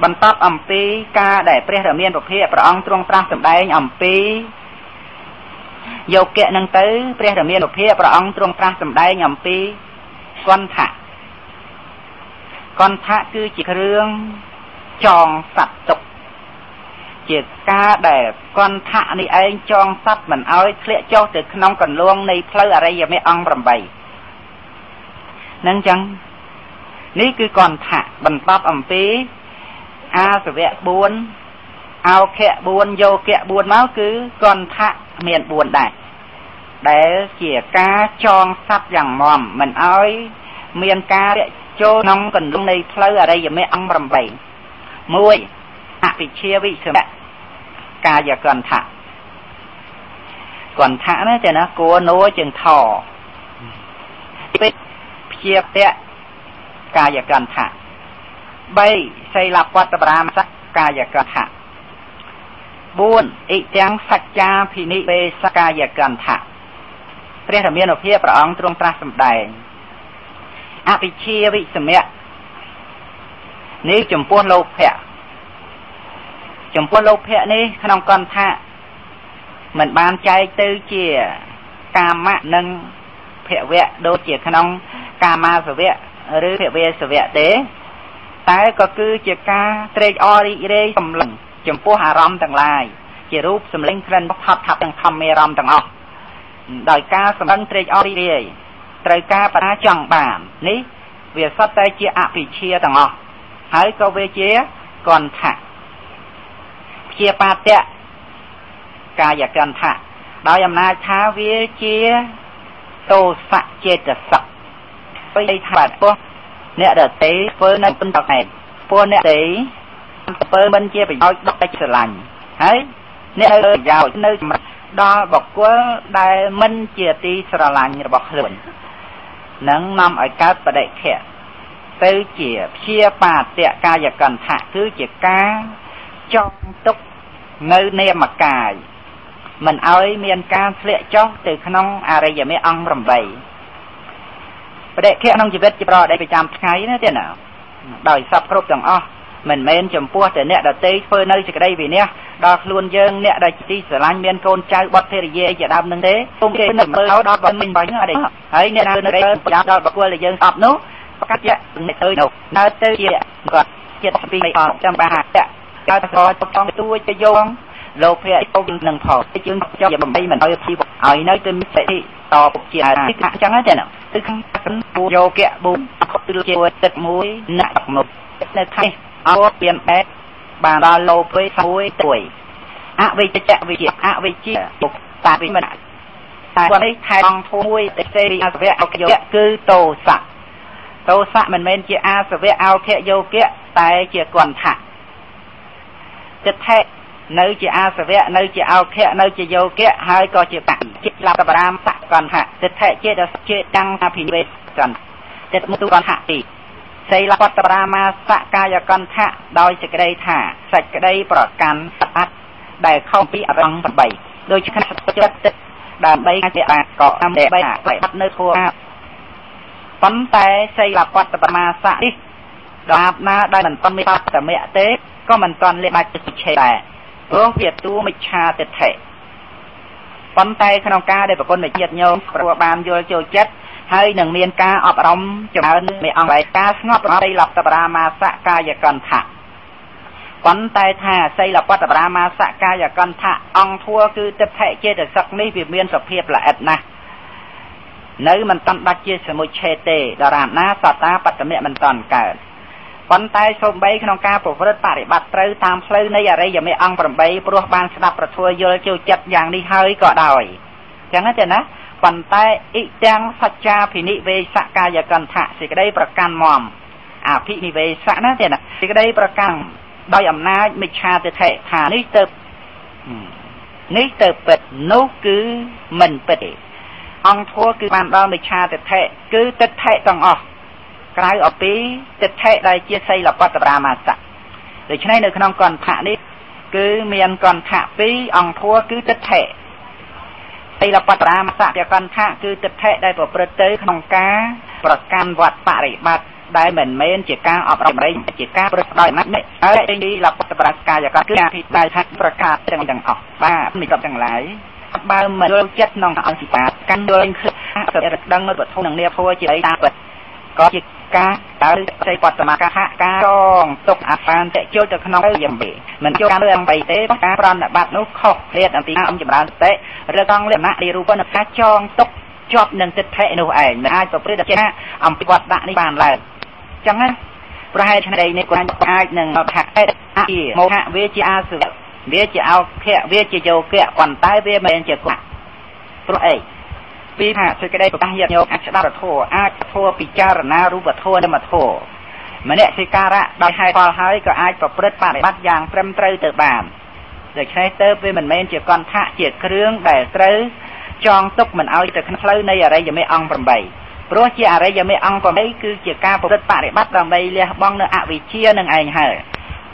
បន្តអំពីការដែលព្រះរាមាប្រភេទព្រះអង្គទ្រង់ត្រាស់សម្ដែងអំពីយកៈនឹងទៅព្រះរាមានុភាពព្រះអង្គទ្រង់ត្រាស់សម្ដែងអំពីកន្ធៈកន្ធៈគឺជាគ្រឿងចងសត្វទុក ជាការដែលកន្ធៈនេះឯងចងសត្វមិនឲ្យធ្លាក់ចុះទៅក្នុងកន្លងនៃផ្លូវអរិយមេអង្គ8នឹងចឹងនេះគឺកន្ធៈបន្តអំពីអាសវៈ4អោខៈ4យោគៈ4មកគឺកន្ធៈមាន4ដែរដែលជាការចងសັບយ៉ាងមមមិនអោយមានការរាក់ចូលក្នុងកណ្ដុងនៃផ្លូវអរិយមគ្គអង្គ8មួយ អភិជាវិសមៈកាយកន្ធៈកន្ធៈណាចាណាគួរនោជាងថពីព្យាពៈកាយកន្ធៈ3សីលពតប្រាមសកាយកន្ធៈ4អិទាំងសច្ចាភិនិវេសកាយកន្ធៈព្រះរាមានុភាពព្រះអង្គទ្រង់ត្រាស់សម្ដែងអភិជាវិសមៈនេះចំពោះលោភៈ ចំពោះលោភៈនេះក្នុងកន្ធៈមិនបានចែកទៅជាកាមៈនិងភវៈដូចជាក្នុងកាមាសវៈឬភវេសវៈទេ តែក៏គឺជាការត្រេកអររីករាយសម្លឹងចំពោះអារម្មណ៍ទាំងឡាយជារូបសម្លេងក្លិនផាត់ថាប់ទាំងធម្មអារម្មណ៍ទាំងអស់ដោយការសម្លឹងត្រេកអររីករាយត្រូវការបរាចង់បាននេះវាសុទ្ធតែជាអភិជាទាំងអស់ហើយក៏វាជាកន្ធៈ ព្យាបាទៈកាយកន្ធៈដោយអំណាចថាវាជាទោសៈចេតសិកបីថាបាទពោះអ្នកដតេធ្វើនៅបន្តឯពួកអ្នកដេធ្វើមិនជាប្រយោជន៍ដល់ស្រឡាញ់ហើយអ្នកប្រយោជន៍នៅសម្រាប់ដល់បុគ្គលដែលមិនជាទីស្រឡាញ់របស់ខ្លួននឹងនាំឲ្យកើតបដិខៈទៅជាព្យាបាទៈកាយកន្ធៈគឺជាការ ចងទុកនៅនាមកាយមិនឲ្យមានការធ្លាក់ចុះទៅក្នុងអរិយមេអង្គ8បដិខៈក្នុងជីវិតជាប្រដេប្រចាំថ្ងៃណាទេណាដោយសពគ្រប់ទាំងអស់មិនមែនចំពោះតែអ្នកដតីធ្វើនៅសេចក្តីវិន័យដល់ខ្លួនយើងអ្នកដែលទីស្រឡាញ់មានកូនចៅបុត្រភរិយាជាដើមនឹងទេពុំគេនឹកមើលដល់បើមិញបាញ់អីហើយអ្នកនៅនៅប្រចាំដល់បុគ្គលដែលយើងស្អប់នោះប្រកាសជាអ្នកទៅនោះនៅទៅជាគាត់ចិត្តពីអត់ចាំបាហា កើតតផងទួចទៅយងលោកព្រះអពុនឹងផលយើងចង់បំបីមិនឲ្យជីវឲ្យនៅទៅមិតិតបជាអាអញ្ចឹងទេណាគឺខាងពុយោគៈបុគឺជាទឹកមួយអ្នកមកនៅខែអោពៀមអេបានដល់លោពេមួយទួយអវិជ្ជៈវិជ្ជាអវិជ្ជាបុតាវិមិនតែគាត់នេះខែអង្គមួយតិសេរីអសវៈអកយោគឺតោសៈតោសៈមិនមែនជាអាសវៈអោខៈយោគៈតែជាគន្ធៈ ចិត្តថេនៅជាអាសវៈនៅជាអោខៈនៅជាយោគៈហើយក៏ជាបៈចិត្តលបរាមសកន្ធៈចិត្តថេចេតចេតាំងអភិវេកន្ធចិត្តមុទុកន្ធៈទីសីលបតរាមាសកាយកន្ធៈដោយសេចក្តីថាសេចក្តីប្រកាន់អត្តដែលខុសពីអរង្គ8ដូចគ្នាចិត្តទឹកដើម្បីជាអាកកតាមតែបីអត់នៅធัวប៉ុន្តែសីលបតបមាសនេះ ដល់ណាដែលមិនទាន់មានបតមៈទេក៏មិនទាន់លេបាច់ទៅឆេដែរព្រោះវាទួមិច្ឆាទិដ្ឋិប៉ុន្តែក្នុងការដែលប្រគុណជាតិញោមព្រោះបានយល់ចូលចិត្តហើយនឹងមានការអប់រំចម្រើនមេអង្គឯការស្ងប់របស់សីលបតបរាមាសកាយកន្ធៈប៉ុន្តែថាសីលបតបរាមាសកាយកន្ធៈអង្គធัวគឺទិដ្ឋិចេតសិកនេះវាមានសភាពល្អិតណាស់នៅមិនតាន់ដាច់ជាសមុឆេទេដរាបណាសតាបតមៈមិនតាន់កើត ប៉ុន្តែសូម្បីក្នុងការប្រព្រឹត្តបរិបត្តិត្រូវតាមផ្លូវនៃអរិយមេអង្គ8ព្រោះបានស្ដាប់ប្រធัวយល់ចូលចិត្តយ៉ាងនេះហើយក៏ដោយចឹងទេណាប៉ុន្តែអ៊ិទាំងសច្ចាភិនិវេសកាយកន្ធៈសេចក្តីប្រកាន់មមអភិនិវេសណាទេណាសេចក្តីប្រកាន់ដោយអំណាចមិច្ឆាទិដ្ឋិថានេះទៅនេះទៅពិតនោះគឺមិនពិតទេអង្គធัวគឺបានដល់មិច្ឆាទិដ្ឋិគឺទិដ្ឋិទាំងអស់ ក្រៅអំពីទិដ្ឋិដែលជាសីលបតរាមាសៈដូច្នេះនៅក្នុងកន្ធៈនេះគឺមានកន្ធៈ2អង្គធัวគឺទិដ្ឋិសីលបតរាមសៈយកន្ធៈគឺទិដ្ឋិដែលប្រព្រឹត្តទៅក្នុងការប្រកាន់វត្តបរិបត្តិដែលមិនមែនជាការអប់រំរែងជាការប្រឹកដោយណាត់នេះហើយនេះលបតប្រាកាយកគឺអធិប្បាយថាប្រកាសទាំងទាំងអស់បាទនិកទាំងឡាយបើមិនយល់ចិត្តក្នុងអង្គសិបាកាន់យល់ឃើញសរដឹងវត្ថុនឹងនាភួរជាអីតាមពិត ក៏ជាការតើសេបតមកហការចងទុកអាបានតេចូលទៅក្នុងយំបេមិនចូលការលើអំបីទេការប្រណិបត្តិនោះខុសព្រាតអំពីអំចម្រើនតេឬកងលក្ខណៈនៃរូបនិកាចងទុកជាប់នឹងទិដ្ឋិនោះឯងមិនអាចប្រព្រឹត្តចេះអំពីវត្តដាក់នេះបានឡើយអញ្ចឹងណាប្រហែលឆ្នៃនេះគាត់អាចនឹងថាអជាមោហៈវាជាអាសវៈវាជាអោខៈវាជាយោគៈប៉ុន្តែវាមិនជាគាត់ព្រោះអី ពីថាសេចក្តីប្រកាសញាតិញោមអាចស្ដាប់ធម៌អាចធម៌ពិចារណារូបធម៌និមធម៌មនសិការៈដោយហេតុផលហើយក៏អាចប្រព្រឹត្តបប្រតិបត្តិយ៉ាងត្រឹមត្រូវទៅបានដូច្នេះទៅវាមិនមែនជាកន្ធៈជាគ្រឿងដែលត្រូវចងទុកមិនឲ្យទៅក្នុងផ្លូវនៃអរិយមេអង្គ8ព្រោះជាអរិយមេអង្គ8គឺជាការប្រព្រឹត្តបប្រតិបត្តិដើម្បីលះបង់នៅអវិជ្ជានឹងឯងហើយ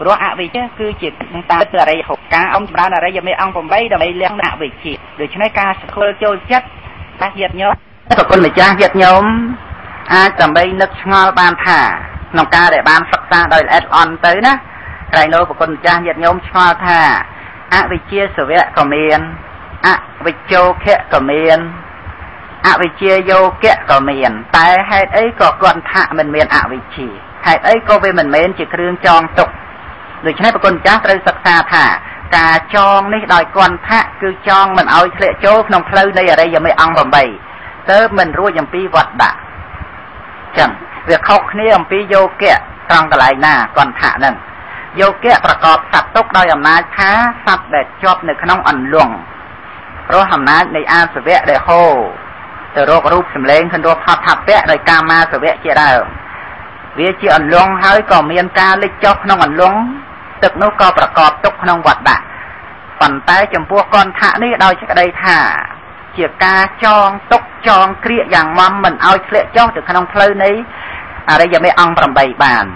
ព្រោះអវិជ្ជាគឺជាតាមទៅអរិយហុការអំចម្រើនអរិយមេអង្គ8ដើម្បីលះអវិជ្ជាដូច្នេះការស្គាល់ចូលចិត្ត ថាញាតិញោមប្រគុណម្ចាស់ញាតិញោមអាចដើម្បីនឹកឆ្ងល់បានថាក្នុងការដែលបានសិក្សាដោយល្អិតអន់ទៅណាក្រែងលោប្រគុណម្ចាស់ញាតិញោមឆ្ងល់ថាអវិជ្ជាសវៈក៏មានអវិជ្ជោខៈក៏មានអវិជ្ជាយោគៈក៏មាន តែហេតុអីក៏គន្ធៈមិនមានអវិជ្ជាហេតុអីក៏វាមិនមែនជាគ្រឿងចងទុកដូច្នេះប្រគុណម្ចាស់ត្រូវសិក្សាថា ការចងនេះដោយគន្ធៈគឺចងមិនឲ្យធ្លាក់ចូលក្នុងផ្លូវនៃអរិយមេអង្គ8ទៅមិនរួចអំពីវត្តដាក់ចឹងវាខុសគ្នាអំពីយោគៈត្រង់កន្លែងណាគន្ធៈហ្នឹងយោគៈប្រកបសត្វទុកដោយអំណាចថាសត្វដែលជាប់នៅក្នុងអន្លង់ព្រោះអំណាចនៃអាសវៈដែលហូរទៅរករូបសម្លេងក្នុងផតថាពៈដោយកាមាសវៈជាដើមវាជាអន្លង់ហើយក៏មានការលិចចុះក្នុងអន្លង់ ទឹកនោះក៏ប្រកបទុកក្នុងវត្តដាក់ប៉ុន្តែចំពោះកន្ធៈនេះដោយក្តីថា ជាការចងទុកចងគ្រាកយ៉ាងមមមិនឲ្យធ្លាក់ចុះទៅក្នុងផ្លូវនៃអរិយមេអង្គ8បាន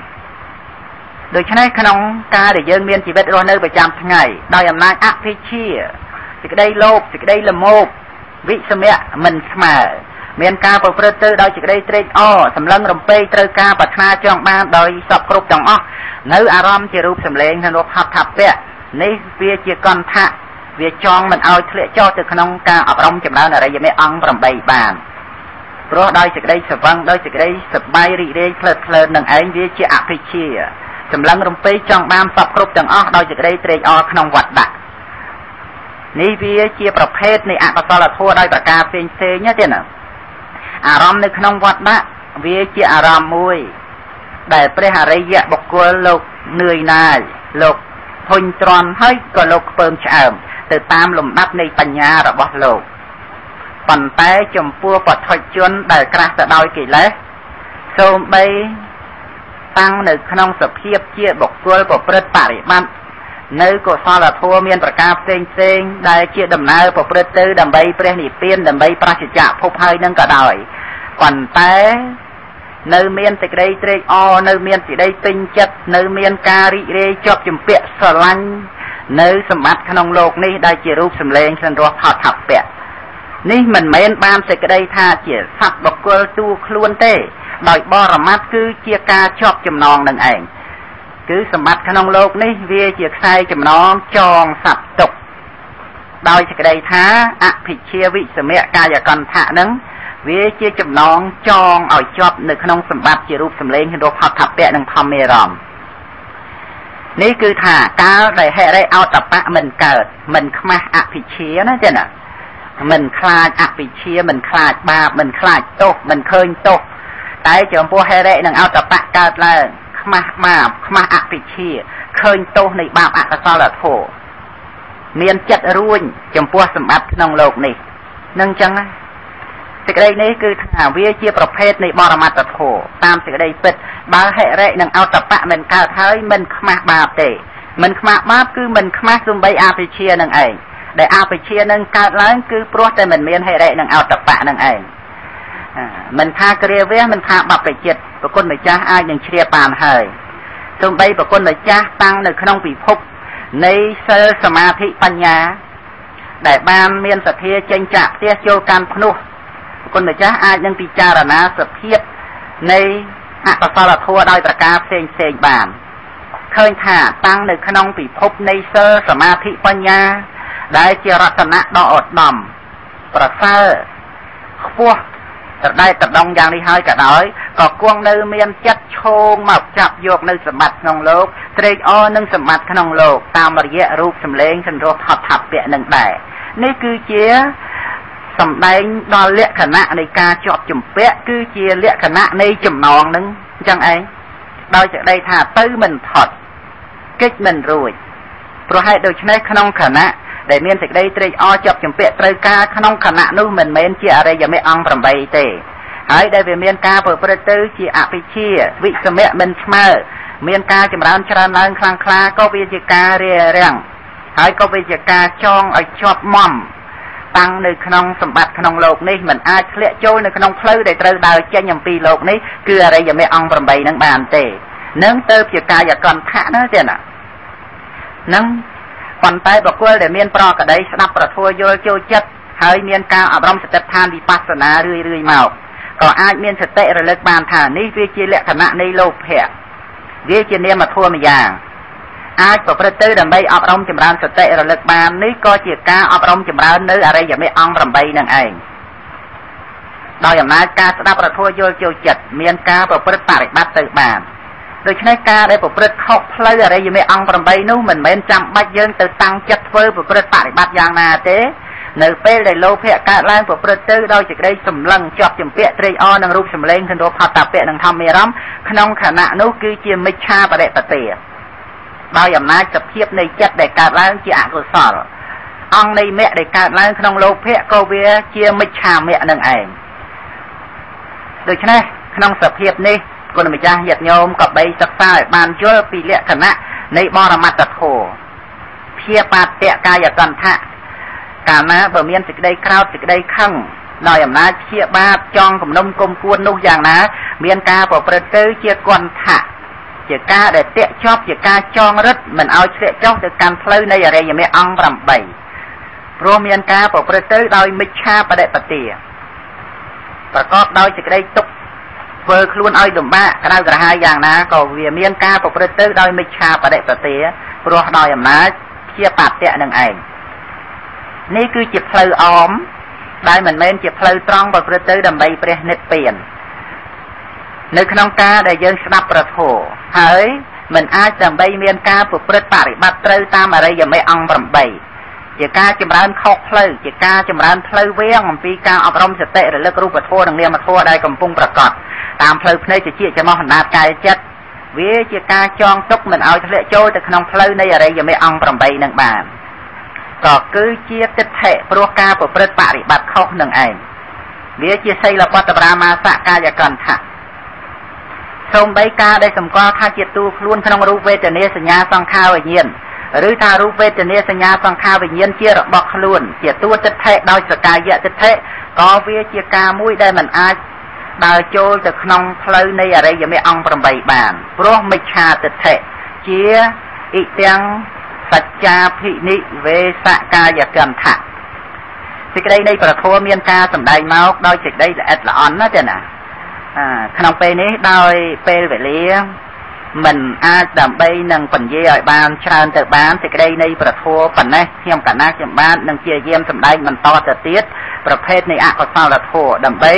ដូច្នេះក្នុងការដែលយើងមានជីវិតរស់នៅប្រចាំថ្ងៃដោយអំណាចអភិជាសេចក្តីលោភសេចក្តីលមោបវិសមៈមិនស្មើ មានការប្រព្រឹត្តទៅដោយសេចក្តីត្រេកអរសម្លឹងរំពេចត្រូវការប្រាថ្នាចង់បានដោយសពគ្រប់ទាំងអស់នៅអារម្មណ៍ជារូបសម្លេងក្នុងរូបហត្ថពៈនេះវាជាកន្ធៈវាចង់មិនឲ្យធ្លាក់ចុះទៅក្នុងការអប់រំចម្រើនអរិយមេអង្គ8បានព្រោះដោយសេចក្តីស្រវឹងដោយសេចក្តីសប្បាយរីករាយផ្លើតផ្លើននឹងឯងវាជាអភិជាសម្លឹងរំពេចចង់បានសពគ្រប់ទាំងអស់ដោយសេចក្តីត្រេកអរក្នុងវត្តដាក់នេះវាជាប្រភេទនៃអកុសលធម៌ដោយប្រការផ្សេងផ្សេងទេណា អារម្មណ៍នៅក្នុងវត្តដាក់វាជាអារម្មណ៍មួយ ដែលព្រះអរិយបុគ្គលលោកនឿយណាយលោកធុញទ្រាន់ហើយក៏លោកខ្ពើមឆ្អើមទៅតាមលំដាប់នៃបញ្ញារបស់លោកប៉ុន្តែចំពោះបឋិជនដែលក្រាស់ទៅដោយកិលេសសូម្បីតាំងនៅក្នុងសភាពជាបុគ្គលប្រព្រឹត្តបរិបត្តិ នៅកុសលធម៌មានប្រការផ្សេងផ្សេងដែលជាដំណើរប្រព្រឹត្តទៅដើម្បីព្រះនិព្វានដើម្បីប្រសិទ្ធៈភពហើយនឹងក៏ដោយប៉ុន្តែនៅមានសេចក្តីត្រេកអរនៅមានសេចក្តីពេញចិត្តនៅមានការរីករាយជាប់ជំពាក់ស្រឡាញ់នៅសម្បត្តិក្នុងโลกនេះដែលជារូបសម្លេងក្នុងរស់ផតថពៈនេះមិនមែនបានសេចក្តីថាជាសត្វបកគលទួខ្លួនទេដោយបរមត្តគឺជាការជាប់ចំណងនឹងឯង គឺសម្បត្តិក្នុងโลกនេះវាជាខ្សែចំណងចងសត្វទុកដោយសេចក្តីថាអភិជាវិសមៈកាយកន្ធៈនឹងវាជាចំណងចងឲ្យជាប់នៅក្នុងសម្បត្តិជារូបសម្លេងរបស់ផតថពៈនិងធម្មេរមនេះគឺថាកាលដែលហិរិអោតបៈមិនកើតមិនខ្មាស់អភិជាណាចឹងណាមិនខ្លាចអភិជាមិនខ្លាចបាបមិនខ្លាចទោសមិនឃើញទោសតែចំពោះហិរិនិងអោតបៈកើតឡើង ខ្មាស់បាបខ្មាស់អតិជាឃើញទោសនៃបាបអកុសលធម៌មានចិត្តរួញចំពោះសម្បត្តិក្នុងលោកនេះនឹងចឹងសេចក្តីនេះគឺថាវាជាប្រភេទនៃបរមត្តធម៌តាមសេចក្តីពិតបើហិរិនិងអតបៈមិនកើតហើយមិនខ្មាស់បាបទេមិនខ្មាស់បាបគឺមិនខ្មាស់សំបីអភិជានឹងឯងដែលអភិជានឹងកើតឡើងគឺព្រោះតែមិនមានហិរិនិងអតបៈនឹងឯង មិនថាគ្រាវះមិនថាបព្វជិតប្រគុណម្ចាស់អាចនឹងជ្រាបបានហើយទោះបីប្រគុណម្ចាស់តាំងនៅក្នុងពិភពនៃសិលសមាធិបញ្ញា ដែលបានមានសទ្ធាចេញចាក់ផ្ទះចូលកាន់ភ្នោះគុណម្ចាស់អាចនឹងពិចារណាសភាពនៃអកុសលធម៌ដោយប្រការផ្សេងផ្សេងបានឃើញថាតាំងនៅក្នុងពិភពនៃសិលសមាធិបញ្ញា ដែលជារតនៈដ៏ឧត្តមប្រសើរខ្ពស់ ត្រដែតត្រដងយ៉ាងនេះហើយក៏ដោយក៏គង់នៅមានចិត្តឈោងមកចាប់យកនៅសម្បត្តិក្នុងលោកត្រេកអរនឹងសម្បត្តិក្នុងលោកតាមរយៈរូបសម្លេងសន្ទរថតថាពៈនឹងដែរនេះគឺជាសំដែងដល់លក្ខណៈនៃការជាប់ជំពាក់គឺជាលក្ខណៈនៃចំណងនឹងអញ្ចឹងឯងដោយសេចក្តីថាទៅមិនថត់កិច្ចមិនរួចប្រហែលដូច្នេះក្នុងខណៈ ដែលមានសេចក្តីត្រេកអរជាប់ជំពាក់ត្រូវការក្នុងខណៈនោះមិនមែនជាអរិយមេអង្គ8ទេហើយដែលវាមានការប្រព្រឹត្តទៅជាអភិជាវិសមៈមិនស្មើមានការចម្រើនច្រើនឡើងខ្លាំងក្លាក៏វាជាការរារាំងហើយក៏វាជាការចងឲ្យជាប់មមតាំងនៅក្នុងសម្បត្តិក្នុងโลกនេះมันអាចធ្លាក់ចូលនៅក្នុងផ្លូវដែលត្រូវដើរចេញអំពីโลกនេះគឺអរិយមេអង្គ8នឹងបានទេនឹងទៅជាកាយកន្ធៈណាទេណានឹង ប៉ុន្តែបុគ្គលដែលមានប្រកដីស្ដាប់ប្រធัวយល់ចូលចិត្តហើយមានការអប់រំសតិដ្ឋានវិបស្សនារឿយរឿយមកក៏អាចមានសតិរលឹកបានថានេះវាជាលក្ខណៈនៃលោភៈវាជានាមធម៌ម្យ៉ាងអាចប្រព្រឹត្តទៅដើម្បីអប់រំចម្រើនសតិរលឹកបាននេះក៏ជាការអប់រំចម្រើននៅអរិយមេអង្គ8នឹងឯងដោយអំណាចការស្ដាប់ប្រធัวយល់ចូលចិត្តមានការប្រព្រឹត្តបរិបត្តិទៅបាន ដូច្នេះការដែលប្រព្រឹត្តខុសផ្លូវអរិយមេអង្គ8នោះមិនមែនចាំបាច់យើងទៅតាំងចិត្តធ្វើប្រព្រឹត្តបរិបត្តិយ៉ាងណាទេនៅពេលដែលលោភៈកើតឡើងប្រព្រឹត្តទៅដោយសេចក្តីសម្លឹងជាប់ចម្ពាក់ត្រេកអរនឹងរូបសម្លេងគន្ទោផតពៈនិងធម្មអារម្មណ៍ក្នុងខណៈនោះគឺជាមិច្ឆាបរិបទាដោយអំណាចសភាពនៃចិត្តដែលកើតឡើងជាអកុសលអង្គនៃមគ្គដែលកើតឡើងក្នុងលោភៈក៏វាជាមិច្ឆាមគ្គនឹងឯងដូច្នេះក្នុងសភាពនេះ គុណម្ចាស់ញាតិញោមក៏បីសិក្សាឲ្យបានយល់ពីលក្ខណៈនៃបរមត្តធម៌ព្យាបាទៈកាយកន្ធៈកាលណាបើមានសេចក្តីក្រោតសេចក្តីខឹងដោយអំណាចព្យាបាទចង់គំនុំគុំគួននោះយ៉ាងណា មានការប្រព្រឹត្តទៅជាគន្ធៈជាការដែលតាក់ជាប់ជាការចងរឹតមិនឲ្យឆ្លាក់ចុះទៅកាន់ផ្លូវនៃអរិយមគ្គអង្គ8ព្រោះមានការប្រព្រឹត្តទៅដោយមិច្ឆាបដិបទាប្រកបដោយសេចក្តីទុក្ខ ធ្វើខ្លួនឲ្យលំបាកក្តៅក្រហាយយ៉ាងណាក៏វាមានការប្រព្រឹត្តទៅដោយមិច្ឆាបដិបទាព្រោះដោយអំណាចជាបតៈនឹងឯងនេះគឺជាផ្លូវអមដែលមិនមែនជាផ្លូវត្រង់ប្រព្រឹត្តទៅដើម្បីព្រះនិព្វាននៅក្នុងការដែលយើងស្ដាប់ប្រធោហើយមិនអាចដើម្បីមានការប្រព្រឹត្តបរិបត្តិត្រូវតាមអរិយមេអង្គ8 ជាការចម្រើនខុសផ្លូវជាការចម្រើនផ្លូវវៀងអំពីការអប់រំសតិរលឹករូបធម៌និងនាមធម៌ដែលកំពុងប្រកបតាមផ្លូវភ្នែកជាចំណោះអណ្ដាតកាយចិត្តវាជាការចងទុកមិនឲ្យធ្លាក់ចូលទៅក្នុងផ្លូវនៃអរិយមេអង្គ8នឹងបានក៏គឺជាទិដ្ឋិព្រោះការប្រព្រឹត្តបរិបត្តិខុសនឹងឯងវាជាសីលបតប្រាមាសកាយកន្ធៈសូម្បីការដែលសម្គាល់ថាជាទូខ្លួនក្នុងរូបវេទនាសញ្ញាសង្ខារវិញ្ញាណ ឬថារូបវេទនាសញ្ញាសង្ខារវិញ្ញាណជារបស់ខ្លួន ជាតួទិដ្ឋិដោយសកាយៈទិដ្ឋិក៏វាជាការមួយដែលមិនអាចដើរចូលទៅក្នុងផ្លូវនៃអរិយមេអង្គ8បានព្រោះមិច្ឆាទិដ្ឋិជាអ៊ីទាំងសច្ចាភិនិវេសកាយកន្ធៈសេចក្តីនៃប្រធមមានការសម្ដែងមកដោយសេចក្តីល្អិតល្អន់ណាចាណាក្នុងពេលនេះដោយពេលវេលា មិនអាចដើម្បីនឹងពន្យាឲ្យបានច្រើនទៅបានសេចក្តីនៃប្រធัวប៉ុណ្ណេះខ្ញុំកណាខ្ញុំបាននឹងជាយាមសម្ដែងបន្តទៅទៀតប្រភេទនៃអកុសលធัวដើម្បី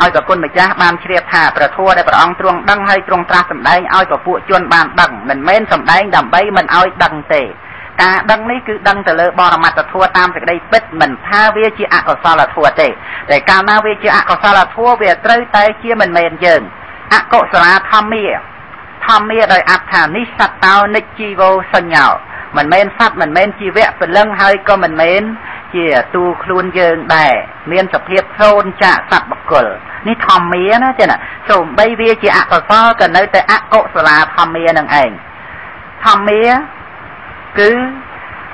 ឲ្យប្រគុណម្ចាស់បានជ្រាបថាប្រធัวដែលព្រះអង្គទ្រង់ដឹងហើយទ្រង់ត្រាស់សម្ដែងឲ្យពពួកជនបានដឹងមិនមែនសម្ដែងដើម្បីមិនឲ្យដឹងទេការដឹងនេះគឺដឹងទៅលើបរមត្តធัวតាមសេចក្តីពិតមិនថាវាជាអកុសលធัวទេតែកាលណាវាជាអកុសលធัวវាត្រូវតែជាមិនមែនយើងអកុសលាធម្មា ធម្មាដោយអត្ថានិសតោនិច្ចជីវោសញ្ញោមិនមែនសត្វមិនមែនជីវៈពលឹងហើយក៏មិនមែនជាទូខ្លួនយើងដែរមានសភាពសូនចាកសត្វបកុលនេះធម្មាណាចាណាសូម្បីវាជាអកុសលក៏នៅតែអកុសលាធម្មានឹងឯងធម្មាគឺ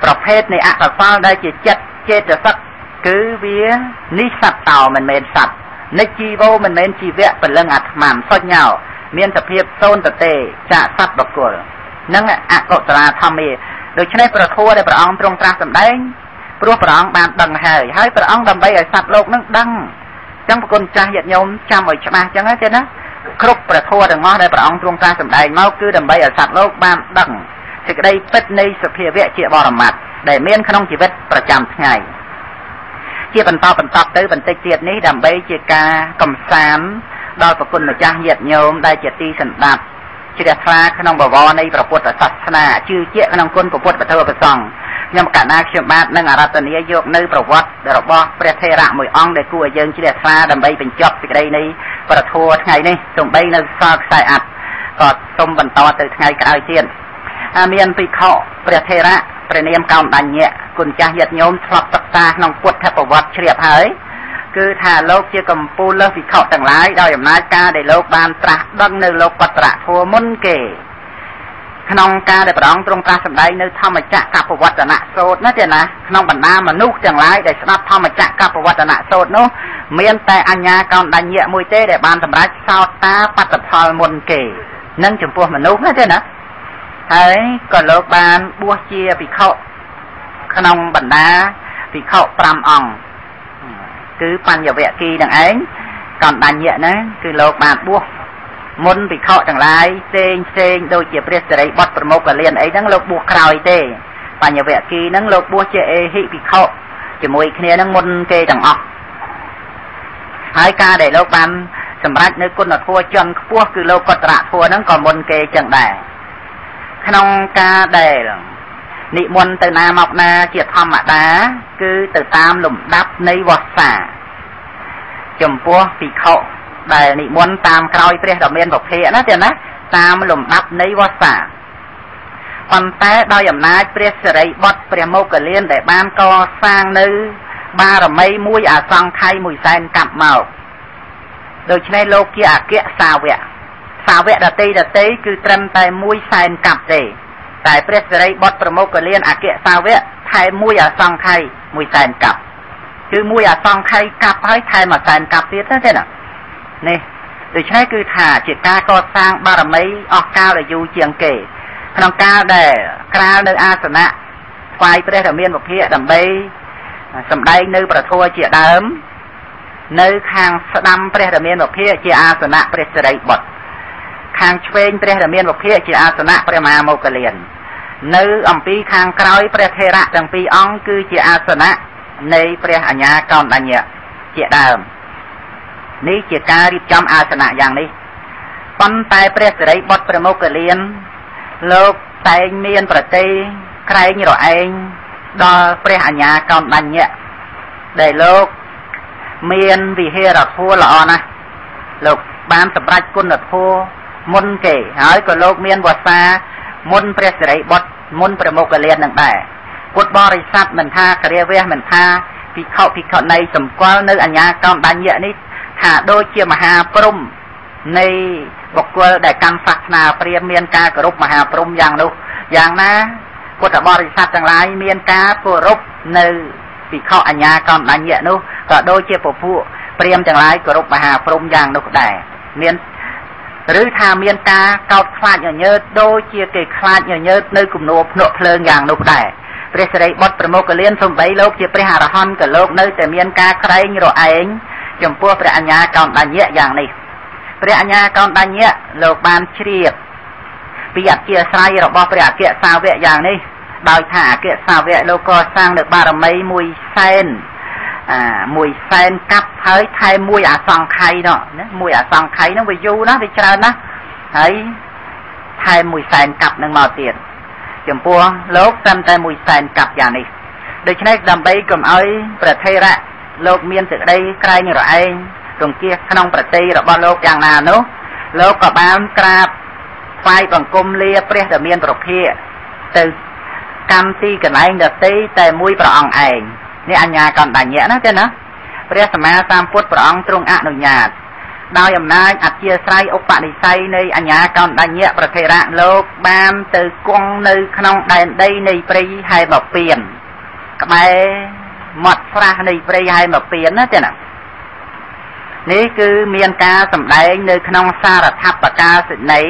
ប្រភេទនៃអកុសលដែលជាចិត្តចេតសិកគឺវានិសត្តោមិនមែនសត្វនិជីវោមិនមែនជីវៈពលឹងអាត្មាសញ្ញោ មានសភាពសូនតទេចាកសត្វបកុលនឹងអកុសលាធម្មាដូច្នេះប្រធัวដែលព្រះអង្គទ្រង់ត្រាស់សម្ដែងព្រោះព្រះអង្គបានដឹងហើយហើយព្រះអង្គដើម្បីឲ្យសត្វលោកនឹងដឹងអញ្ចឹងប្រគុណចាស់ញាតិញោមចាំឲ្យច្បាស់អញ្ចឹងទេណាគ្រប់ព្រះធម៌ទាំងអស់ដែលព្រះអង្គទ្រង់ត្រាស់សម្ដែងមកគឺដើម្បីឲ្យសត្វលោកបានដឹងសេចក្តីពិតនៃសភាវៈជាបរមត្ថដែលមានក្នុងជីវិតប្រចាំថ្ងៃជាបន្តបន្តទៅបន្តិចទៀតនេះដើម្បីជាការកំសាន្ត ដល់ប្រគុណម្ចាស់ញាតិញោមដែលជាទីសន្តាប់ជ្រះថ្លាក្នុងបវរនៃព្រះពុទ្ធសាសនាជឿជាក់ក្នុងគុណព្រះពុទ្ធពធប្រសង្ឃខ្ញុំកណាខ្ញុំបាទនឹងអារតនីយកនៅប្រវត្តិរបស់ព្រះថេរៈមួយអង្គដែលគួរឲ្យយើងជ្រះថ្លាដើម្បីបញ្ចប់សេចក្តីនៃប្រធัวថ្ងៃនេះសំបីនៅសល់ខ្សែអត្តក៏សូមបន្តទៅថ្ងៃក្រោយទៀតមានភិក្ខុព្រះថេរៈព្រះនាមកោមដញ្ញៈគុណចាស់យត្តញោមធ្លាប់សិក្សាក្នុងពុទ្ធប្រវត្តិជ្រាបហើយ គឺថាលោកជាកម្ពូលលើសវិខទាំងឡាយដោយអំណាចការដែលលោកបានត្រាស់ដឹងនៅលោកបត្រៈធัวមុនគេក្នុងការដែលព្រះអង្គទ្រង់ត្រាស់សម្ដែងនៅធម្មចក្រកបវត្តនៈសូត្រណាទេណាក្នុងបណ្ដាមនុស្សទាំងឡាយដែលស្ដាប់ធម្មចក្រកបវត្តនៈសូត្រនោះមានតែអញ្ញាកោណដញ្ញៈមួយទេដែលបានសម្រេចសោតតាបត្តផលមុនគេនឹងចំពោះមនុស្សណាទេណាហើយក៏លោកបានបួសជាភិក្ខុក្នុងបណ្ដាភិក្ខុ5អង្គ គឺបញ្ញវគិនឹងឯងកណ្ដាញ្ញៈណាគឺលោកបានបួសមុនភិក្ខុទាំងឡាយផ្សេងផ្សេងដូចជាព្រះសិរីបុត្រប្រមុខកលៀនអីហ្នឹងលោកបួសក្រោយទេបញ្ញវគិហ្នឹងលោកបួសជាអេហិភិក្ខុជាមួយគ្នាហ្នឹងមុនគេទាំងអស់ហើយការដែលលោកបានសម្រេចនៅគុណធម៌ចន់ខ្ពស់គឺលោកកតរៈធម៌ហ្នឹងក៏មុនគេចឹងដែរក្នុងការដែល និមន្តទៅណាមកណាជាធម្មតា គឺទៅតាមលំដាប់នៃវស្សា ចំពោះភិក្ខុដែលនិមន្តតាមក្រោយព្រះដ៏មានពភៈណាទេណាតាមលំដាប់នៃវស្សាប៉ុន្តែដោយអំណាចព្រះសិរីបុត្រព្រះមោគលានដែលបានកសាងនៅបារមីមួយអាសង្ខ័យមួយសែនកាប់មកដូច្នេះលោកជាអគ្គសាវកសាវកដតីដតីគឺត្រឹមតែមួយសែនកាប់ទេ តែព្រះសិរីបុត្រប្រមុខកលៀនអគ្គសាវកថែមមួយអសង្ខ័យមួយសែនកាប់គឺមួយអសង្ខ័យកាប់ហើយថែមមួយសែនកាប់ទៀតទេណានេះដូច្នេះគឺថាជាការកសាងបារមីអស់កាលដែលយូរជាងគេក្នុងកាលដែលក្រាលនៅអាសនៈថ្វាយព្រះរាមានវិភាកដើម្បីសម្ដែងនៅប្រធัวជាដើម នៅខាងស្ដាំព្រះរាមានវិភាកជាអាសនៈព្រះសិរីបុត្រ ខាងឆ្វេងព្រះរាមានវិភាកជាអាសនៈព្រះមហាមោគលាន នៅអំពីខាងក្រោយព្រះថេរៈទាំងពីរអង្គគឺជាអាសនៈនៃព្រះអញ្ញាកោណញ្ញៈជាដើមនេះជាការរៀបចំអាសនៈយ៉ាងនេះប៉ុន្តែព្រះសិរីបុត្រព្រះមោគលាន លោកតែងមានប្រតិក្រែងរឯងដល់ព្រះអញ្ញាកោណបញ្ញៈដែលលោកមានវិហេរធัวល្អណាស់លោកបានសម្រេចគុណធម៌ មុនគេហើយក៏លោកមានវសាមុនព្រះសិរីបុត្រមុនព្រះមុគលាននឹងដែរពុទ្ធបរិស័ទមិនថាករាវះមិនថាភិក្ខុភិក្ខុនៃសម្គាល់នៅអញ្ញាកំបញ្ញៈនេះថាដូចជាមហាព្រំនៃបុគ្គលដែលកាន់សាសនាព្រាហ្មណ៍មានការគោរពមហាព្រំយ៉ាងនោះយ៉ាងណាពុទ្ធបរិស័ទទាំងឡាយមានការគោរពនៅភិក្ខុអញ្ញាកំបញ្ញៈនោះក៏ដូចជាពពួកព្រាហ្មណ៍ទាំងឡាយគោរពមហាព្រំយ៉ាងនោះដែរមាន ឬថាមានការកោតខ្លាចញញើតដូចជាគេខ្លាចញញើតនៅគំនោភ្នក់ភ្លើងយ៉ាងនោះដែរព្រះសិរីបុត្រប្រមុខលៀនសំបីលោកជាព្រះអរហន្តក៏លោកនៅតែមានការក្រែងរឯងចំពោះព្រះអញ្ញាកោណដញ្ញៈយ៉ាងនេះព្រះអញ្ញាកោណដញ្ញៈលោកបានជ្រាបពីអធិស្រ័យរបស់ព្រះអគ្គសាវកយ៉ាងនេះដោយថាអគ្គសាវកលោកក៏សាងនៅបារមីមួយសែន អាមួយសែនកាប់ហើយថែមមួយអាសង្ខ័យនោះណាមួយអាសង្ខ័យនោះវាយូរណាស់វាច្រើនណាស់ហើយថែមមួយសែនកាប់នឹងមកទៀតចំពោះលោកត្រឹមតែមួយសែនកាប់យ៉ាងនេះដូច្នេះដើម្បីកុំឲ្យប្រធេរៈលោកមានសេចក្តីក្រែងរឯងរង្គៀសក្នុងប្រតិរបស់លោកយ៉ាងណានោះលោកក៏បានក្រាបថ្វាយបង្គំលាព្រះដែលមានប្រភាកទៅកម្មទីកន្លែងដតីតែមួយព្រះអង្គឯង នេះអញ្ញាកណ្ដញ្ញៈណាទេណាព្រះសម្មាសម្ពុទ្ធព្រះអង្គទ្រង់អនុញ្ញាតដោយអំណាចអធិស្រ័យឧបនិស្ស័យនៃអញ្ញាកណ្ដញ្ញៈប្រធេរៈលោកបានទៅគង់នៅក្នុងដែនដីនៃព្រៃហែមពៀនក្បែរមាត់ស្រះនៃព្រៃហែមពៀនណាទេណានេះគឺមានការសម្ដែងនៅក្នុងសារថបកាសិនី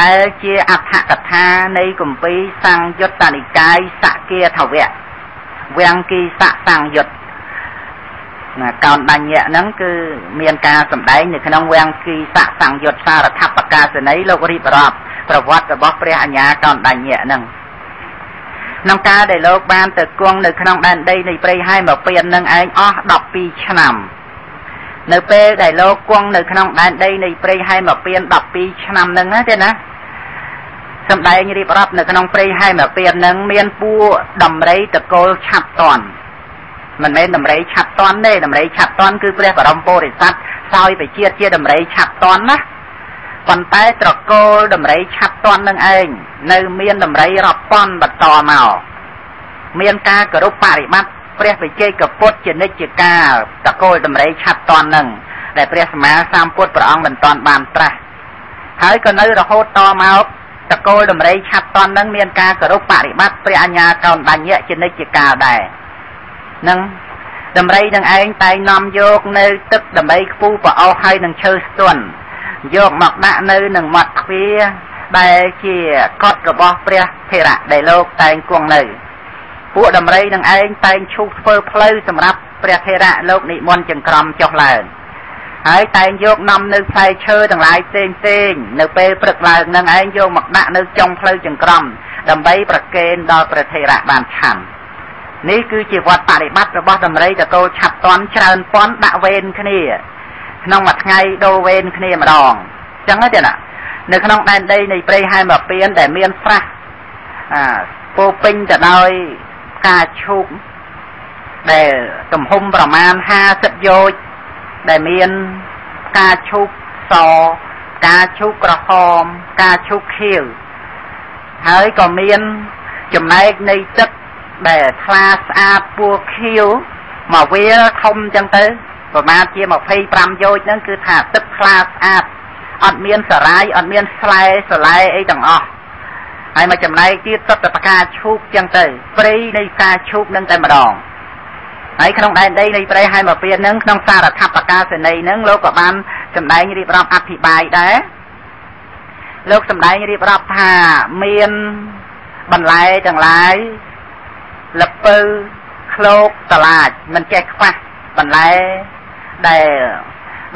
ដែលជាអដ្ឋកថានៃគម្ពីរសង្យុត្តនិកាយសគាធវៈ វាំងគីសៈសង្យុត្តណាកោនបញ្ញៈហ្នឹងគឺមានការសម្ដែងនៅក្នុងវាំងគីស័កសង្យុត្តសារថបកាសនីលោករៀបរាប់ប្រវត្តិរបស់ព្រះអញ្ញាកោនបញ្ញៈហ្នឹងក្នុងការដែលលោកបានទៅគង់នៅក្នុងដែនដីនៃព្រៃហែមកពៀននឹងឯងអស់12ឆ្នាំនៅពេលដែលលោកគង់នៅក្នុងដែនដីនៃព្រៃហែមកពៀន12ឆ្នាំហ្នឹងណាទេណា សម្ដែងរៀបរាប់នៅក្នុងព្រៃហែមកពៀនហ្នឹងមានពួកដំរីតកូលឆាប់តន់មិនមែនដំរីឆាប់តន់ទេដំរីឆាប់តន់គឺព្រះបរមពុរិស័ទសោយបជាតិជាដំរីឆាប់តន់ណាប៉ុន្តែត្រកូលដំរីឆាប់តន់នឹងឯងនៅមានដំរីរាប់ពាន់បន្តមកមានការគោរពបរិបត្តិព្រះវិជ័យកពុទ្ធជានិច្ចកាលតកូលដំរីឆាប់តន់នឹងដែលព្រះសម្មាសម្ពុទ្ធព្រះអង្គមិនតាន់បានត្រាស់ហើយក៏នៅរហូតតមក តកូលដំរីឆាប់តន់នឹងមានការគោរពបរិបត្តិព្រះអញ្ញាកោនបញ្ញៈជានិច្ចកាលដែរនឹងដំរីនឹងឯងតែងនាំយកនៅទឹកដើម្បីខ្ពូប្រអស់ហើយនឹងឈើស្ទន់យកមកដាក់នៅនឹងមាត់ទ្វារដែលជាកត់របស់ព្រះធរៈដែលលោកតែងគង់នៅពួកដំរីនឹងឯងតែងឈូសធ្វើផ្លូវសម្រាប់ព្រះធរៈលោកនិមន្តចង្ក្រមចុះឡើង ហើយតែងយកនាំនៅផ្លែឈើទាំងឡាយផ្សេងផ្សេងនៅពេលព្រឹកឡើងនឹងឯងយកមកដាក់នៅចុងផ្លូវចង្ក្រមដើម្បីប្រគេនដល់ព្រះធរៈបានឆាន់នេះគឺជាវត្តបរិបត្តិរបស់ដំរីតកូលឆាប់តន់ច្រើនពាន់ដាក់វេនគ្នា ក្នុងមួយថ្ងៃដូរវេនគ្នាម្ដងអញ្ចឹងទេណានៅក្នុងដែនដីនៃព្រៃហែមពៀនដែលមានស្រះអាពោពេញទៅដោយផ្កាឈូកដែលទំហំប្រមាណ50យោជ ដែលមានផ្កាឈូកសផ្កាឈូកក្រហមផ្កាឈូកខៀវហើយក៏មានចំណែកនៃទឹកដែលថ្លាស្អាតពួរខៀវមកវាធំចឹងទៅប្រមាណជា25យោជហ្នឹងគឺថាទឹកថ្លាស្អាតអត់មានសរាយអត់មានស្លែសឡែអីទាំងអស់ហើយមកចំណែកទៀតសុទ្ធតែផ្កាឈូកចឹងទៅព្រៃនៃផ្កាឈូកនឹងតែម្ដង ហើយក្នុងដែនដីនៃព្រៃហើយមកពៀននឹងក្នុងសារថបកាសេនីនឹងលោកក៏បានសម្ដែងរៀបរាប់អធិប្បាយដែរលោកសម្ដែងរៀបរាប់ថាមានបន្លែទាំងឡាយលពៅឃ្លោកតឡាចមិនចេះខ្វះបន្លែដែល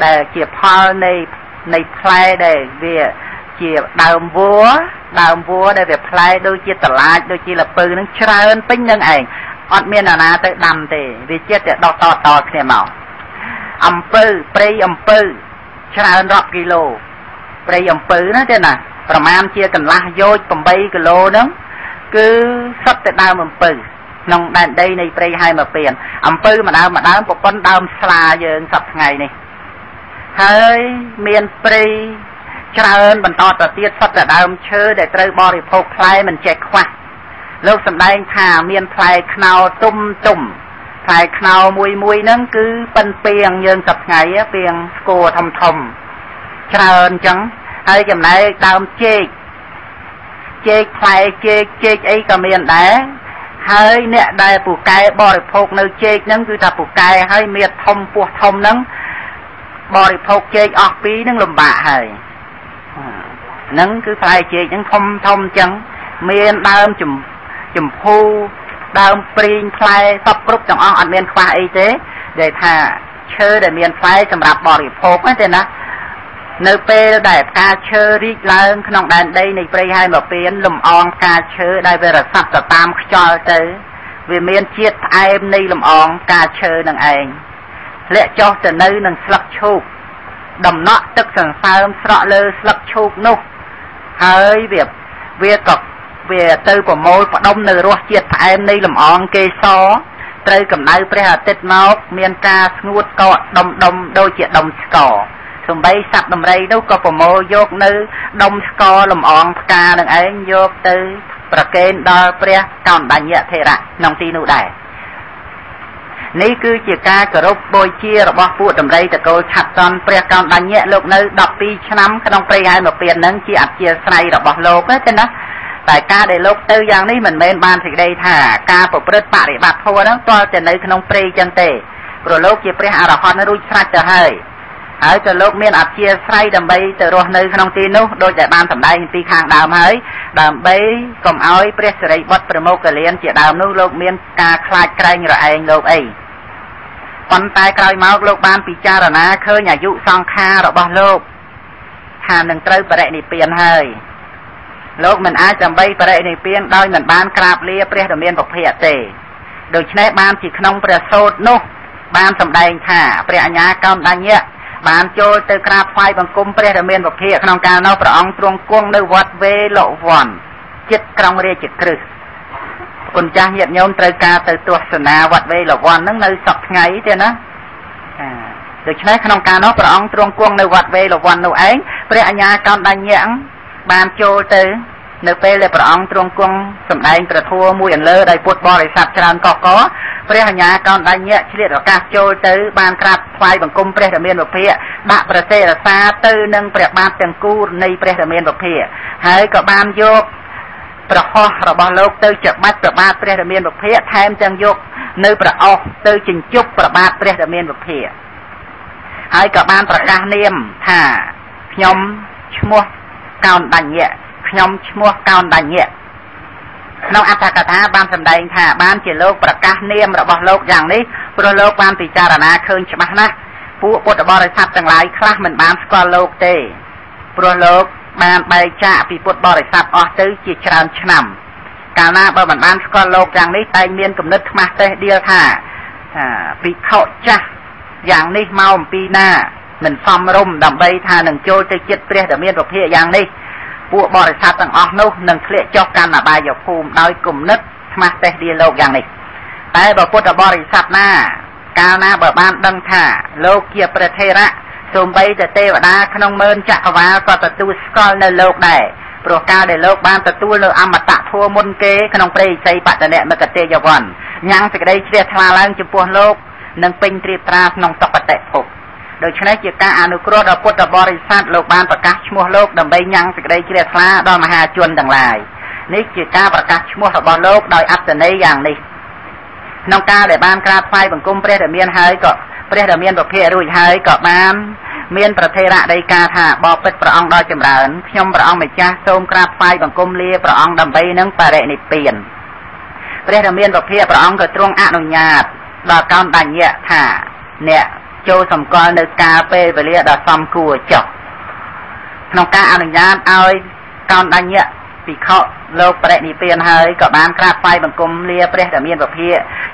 ដែលជាផលនៃនៃផ្លែដែលវាជាដើមវัวដើមវัวដែលវាផ្លែដូចជាតឡាចដូចជាលពៅនឹងច្រើនពេញនឹងឯង អត់មានអាណាទៅដាំទេវាចិត្តតែដោះតតគ្នាមកអំពៅព្រៃអំពៅច្រើនរាប់គីឡូព្រៃអំពៅណាទេណាប្រមាណជាកន្លះយោជ8គីឡូហ្នឹងគឺសុទ្ធតែដើមអំពៅក្នុងដែនដីនៃព្រៃហែមកពៀនអំពៅម្ដងម្ដងប្រពន្ធដើមស្លាយើងសប្ថ្ងៃនេះហើយមានព្រៃច្រើនបន្តទៅទៀតសុទ្ធតែដើមឈើដែលត្រូវបរិភោគផ្លែមិនចេះខ្វះ លោកសម្ដែងថាមានផ្លែខ្នោទុំទុំផ្លែខ្នោមួយមួយហ្នឹងគឺប៉ិនពីងយើងសប្ថ្ងៃពីងស្គរធំធំច្រើនអញ្ចឹងហើយចំណែកដើមចេកចេកផ្លែចេកចេកអីក៏មានដែរហើយអ្នកដែលពូកែបរិភោគនៅចេកហ្នឹងគឺថាពូកែហើយមានធំពោះធំហ្នឹងបរិភោគចេកអស់ពីរហ្នឹងលំបាកហើយហ្នឹងគឺផ្លែចេកហ្នឹងធំធំអញ្ចឹងមានដើមចំ ចំភូដើមព្រីងផ្លែសពគ្រប់ទាំងអស់អត់មានខ្វះអីទេដែលថាឈើដែលមានផ្លែសម្រាប់បរិភោគទេណានៅពេលដែលផ្កាឈើរីកឡើងក្នុងដែនដីនៃព្រៃហែមពៀនលំអងផ្កាឈើដែលវារសាត់ទៅតាមខ្យល់ទៅវាមានជាតិផ្អែមនៃលំអងផ្កាឈើនឹងឯងធ្លាក់ចុះទៅនៅនឹងស្លឹកឈូកដំណក់ទឹកសន្សើមស្រក់លើស្លឹកឈូកនោះហើយវាវាក៏ វាទៅប្រមូលផ្ដុំនៅរសជាតិផ្អែមនៃលំអងកេសរត្រូវកម្ដៅព្រះអាទិត្យមកមានការស្ងួតកកដុំដុំដូចជាដុំស្ករសំបីសត្វដំរីនោះក៏ប្រមូលយកនៅដុំស្ករលំអងផ្កានឹងឯងយកទៅប្រគេនដល់ព្រះកោណ្ដញ្ញធេរៈក្នុងទីនោះដែរនេះគឺជាការគោរពបូជារបស់ពួកដំរីតកូលឆាត់តន់ព្រះកោណ្ដញ្ញៈលោកនៅ12ឆ្នាំក្នុងព្រៃហែមកពៀននឹងជាអធិស្រ័យរបស់លោកទេណា តែការដែលលោកទៅយ៉ាងនេះមិនមែនបានសេចក្តីថាការប្រព្រឹត្តបរិបត្តិធម៌ហ្នឹងទាល់តែនៅក្នុងព្រៃចឹងទេព្រោះលោកជាព្រះអរហន្តរួចស្រេចទៅហើយហើយក៏លោកមានអធិស្រ័យដើម្បីទៅរស់នៅក្នុងទីនោះដោយដែលបានសម្ដែងពីខាងដើមហើយដើម្បីកុំឲ្យព្រះសិរីបុត្រប្រមោគលានជាដើមនោះលោកមានការខ្លាចក្រែងរឯងលោកអីប៉ុន្តែក្រោយមកលោកបានពិចារណាឃើញអាយុសង្ខាររបស់លោកថានឹងត្រូវបរិនិព្វានហើយ លោកមិនអាចដើម្បីបរិនិព្វានដោយមិនបានក្រាបលាព្រះដ៏មានពភៈទេដូច្នេះបានជាក្នុងព្រះសូត្រនោះ បានសម្ដែងថាព្រះអញ្ញាកោមដញ្ញៈបានចូលទៅក្រាបថ្វាយបង្គំព្រះដ៏មានពភៈក្នុងកាលនោះព្រះអង្គទ្រង់គង់នៅវត្តវេលវ័នចិត្តក្រុងរាជក្រឹសគុណចាស់ញាតិញោមត្រូវការទៅទស្សនាវត្តវេលវ័នហ្នឹងនៅសប្ថ្ងៃទេណាដូច្នេះក្នុងការនោះព្រះអង្គទ្រង់គង់នៅវត្តវេលវ័ននោះឯងព្រះអញ្ញាកោមដញ្ញៈ បានចូលទៅ នៅពេលដែលព្រះអង្គទ្រង់គង់សម្ដែងប្រធัวមួយអន្លើដោយពុទ្ធបរិស័ទច្រើនកកកព្រះអញ្ញាកោនដញ្ញៈឆ្លៀតឱកាសចូលទៅបានក្រាបថ្វាយបង្គំព្រះរាមាវិភាកដាក់ប្រសេរសាទៅនឹងព្រះបាទទាំងគូរនៃព្រះរាមាវិភាកហើយក៏បានយកប្រហោះរបស់លោកទៅច្បាច់ប្របាទព្រះរាមាវិភាកថែមទាំងយកនៅប្រអោសទៅជញ្ជប់ប្របាទព្រះរាមាវិភាកហើយក៏បានប្រកាសនាមថាខ្ញុំឈ្មោះ កោនដញ្ញៈខ្ញុំឈ្មោះកោនដញ្ញៈក្នុងអត្ថកថាបានសម្ដែងថាបានជាលោកប្រកាសនាមរបស់លោកយ៉ាងនេះព្រោះលោកបានពិចារណាឃើញច្បាស់ណាស់ពួកពុទ្ធបរិស័ទទាំងឡាយខ្លះមិនបានស្គាល់លោកទេព្រោះលោកបានបែកចាកពីពុទ្ធបរិស័ទអស់ទៅជាច្រើនឆ្នាំកាលណាបើមិនបានស្គាល់លោកយ៉ាងនេះតែមានគំនិតខ្មាស់ទេសដៀលថាភិក្ខុចាស់យ៉ាងនេះមកអំពីណា មិនសមរម្យដើម្បីថានឹងចូលទៅចិត្តព្រះដែលមានប្រភេទយ៉ាងនេះពួកបរិស័ទទាំងអស់នោះនឹងធ្លាក់ចុះកាន់អបាយភូមិដោយគំនិតខ្មាស់ទេសឌីលោកយ៉ាងនេះតែបើពុទ្ធបរិស័ទណា កាលណាបើបានដឹងថាលោកជាព្រះថេរៈសូម្បីតែទេវតាក្នុងមើលចក្រវាលក៏ទទួលស្គាល់នៅលោកដែរព្រោះកាលដែលលោកបានទទួលនៅអមតៈធัวមុនគេក្នុងព្រៃសីបតនៈមកតេយវ័នញ៉ាំងសេចក្តីជ្រះថ្លាឡើងចំពោះលោកនិងពេញត្រៀបត្រាក្នុងសុគតិភព ដូច្នេះជាការអនុគ្រោះដល់ពុទ្ធបរិស័ទលោកបានប្រកាសឈ្មោះលោកដើម្បីញ៉ាំងសេចក្តីជ្រះថ្លាដល់មហាជនទាំងឡាយនេះជាការប្រកាសឈ្មោះរបស់លោកដោយអត្តន័យយ៉ាងនេះក្នុងការដែលបានក្រាបថ្វាយបង្គំព្រះរាមាហើយក៏ព្រះរាមាប្រភេទរួចហើយក៏បានមានប្រធេរៈដីកាថាបបិទ្ធព្រះអង្គដ៏ចម្រើនខ្ញុំព្រះអង្គម្ចាស់សូមក្រាបថ្វាយបង្គំលាព្រះអង្គដើម្បីនឹងបរិនិព្វានព្រះរាមាប្រភេទព្រះអង្គក៏ទ្រង់អនុញ្ញាតដល់កោនដញ្ញៈថាអ្នក ចូលសម្គាល់នៅការពេលវេលាដ៏សមគួរចុះក្នុងការអនុញ្ញាតឲ្យកោនដញ្ញៈភិក្ខុលោកបរិនិព្វានហើយក៏បានក្រាបថ្វាយបង្គំលាព្រះដែលមានពភា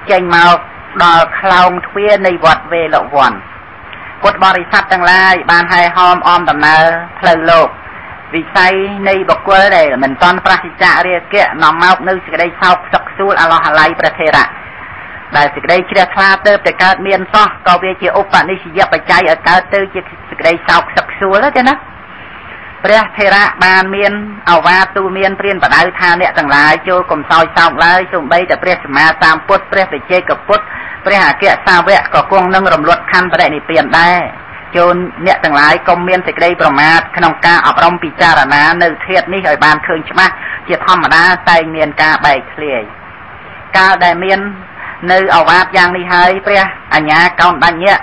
ចេញមកដល់ខ្លោងទ្វារនៃវត្តវេលវ័នពុទ្ធបរិស័ទទាំងឡាយបានហែហោមអមដំណើរផ្លូវលោកវិស័យនៃបុគ្គលដែលមិនតន់ប្រសិទ្ធៈរាគៈនាំមកនៅសេចក្តីសោកសឹកសួលអឡោះអាល័យព្រះធេរៈ ដែលសេចក្តីជ្រះថ្លាទៅតែកើតមានសោះក៏វាជាឧបនិស្សយបច្ច័យឲ្យកើតទៅជាសេចក្តីសោកសឹកសួលទេណាព្រះធេរៈបានមានអវាទទូមានព្រានបដៅថាអ្នកទាំងឡាយចូលកំសោយសោកឡើយសូម្បីតែព្រះសម្មាសម្ពុទ្ធព្រះវិជ័យកពុទ្ធព្រះអគ្គសាវកក៏គង់នឹងរំលត់ខណ្ឌបរិនិព្វានដែរចូលអ្នកទាំងឡាយកុំមានសេចក្តីប្រមាទក្នុងការអប់រំពិចារណានៅធាតុនេះឲ្យបានឃើញច្បាស់ជាធម្មតាតែមានការបែកធ្លាយកាលដែលមាន នៅអវាទយ៉ាងនេះហើយព្រះអញ្ញាកោនដញ្ញៈ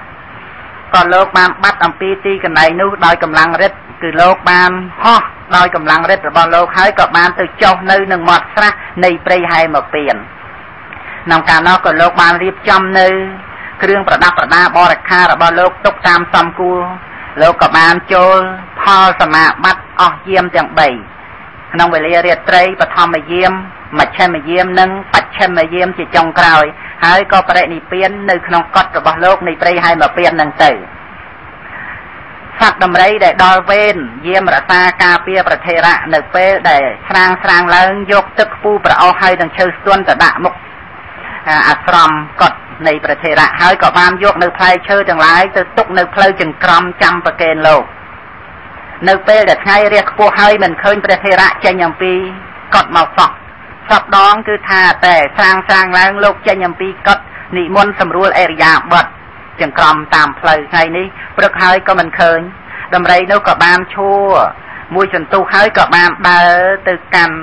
ក៏លោកបានបាត់អំពីទីកន្លែងនោះដោយកម្លាំងរិទ្ធគឺលោកបានហោះដោយកម្លាំងរិទ្ធរបស់លោកហើយក៏បានទៅចុះនៅនឹងមាត់ស្រះនៃព្រៃហែមកពៀនក្នុងការនោះក៏លោកបានរៀបចំនៅ គ្រឿងប្រដាប់ប្រដាបរិខារបស់លោកទុកតាមសំគួរលោកក៏បានចូលផលសមាបត្តិអស់យាមទាំង3ក្នុងវេលារាត្រីបឋមយាម មជ្ឈិមយាមនិងបច្ឆិមយាមជាចុងក្រោយ ហើយក៏បរិនិព្វាននៅក្នុងកត់របស់លោកនៃព្រៃហែមកពៀននឹងទៅសត្វដំរីដែលដល់វេនយាមរសាការពារប្រធេរៈនៅពេលដែលស្រាងស្រាងឡើងយកទឹកខ្ពូប្រអស់ហើយនឹងឈើស្ទន់ទៅដាក់មុខអាស្រមកត់នៃប្រធេរៈហើយក៏បានយកនៅផ្លែឈើទាំងឡាយទៅទុកនៅផ្លូវចង្ក្រមចាំប្រកេនលោកនៅពេលដែលថ្ងៃរះខ្ពស់ហើយមិនឃើញព្រះធេរៈចេញអំពីកត់មកសោះ សពដងគឺថាតែស្រាងស្រាងឡើងលោកចេញអំពីកត់និមន្តសម្រួលអរិយាប័ត្រចង្ក្រមតាមផ្លូវថ្ងៃនេះព្រឹកហើយក៏មិនឃើញដំរីនោះក៏បានឈួរមួយសន្ទុះហើយក៏បានដើរទៅកាន់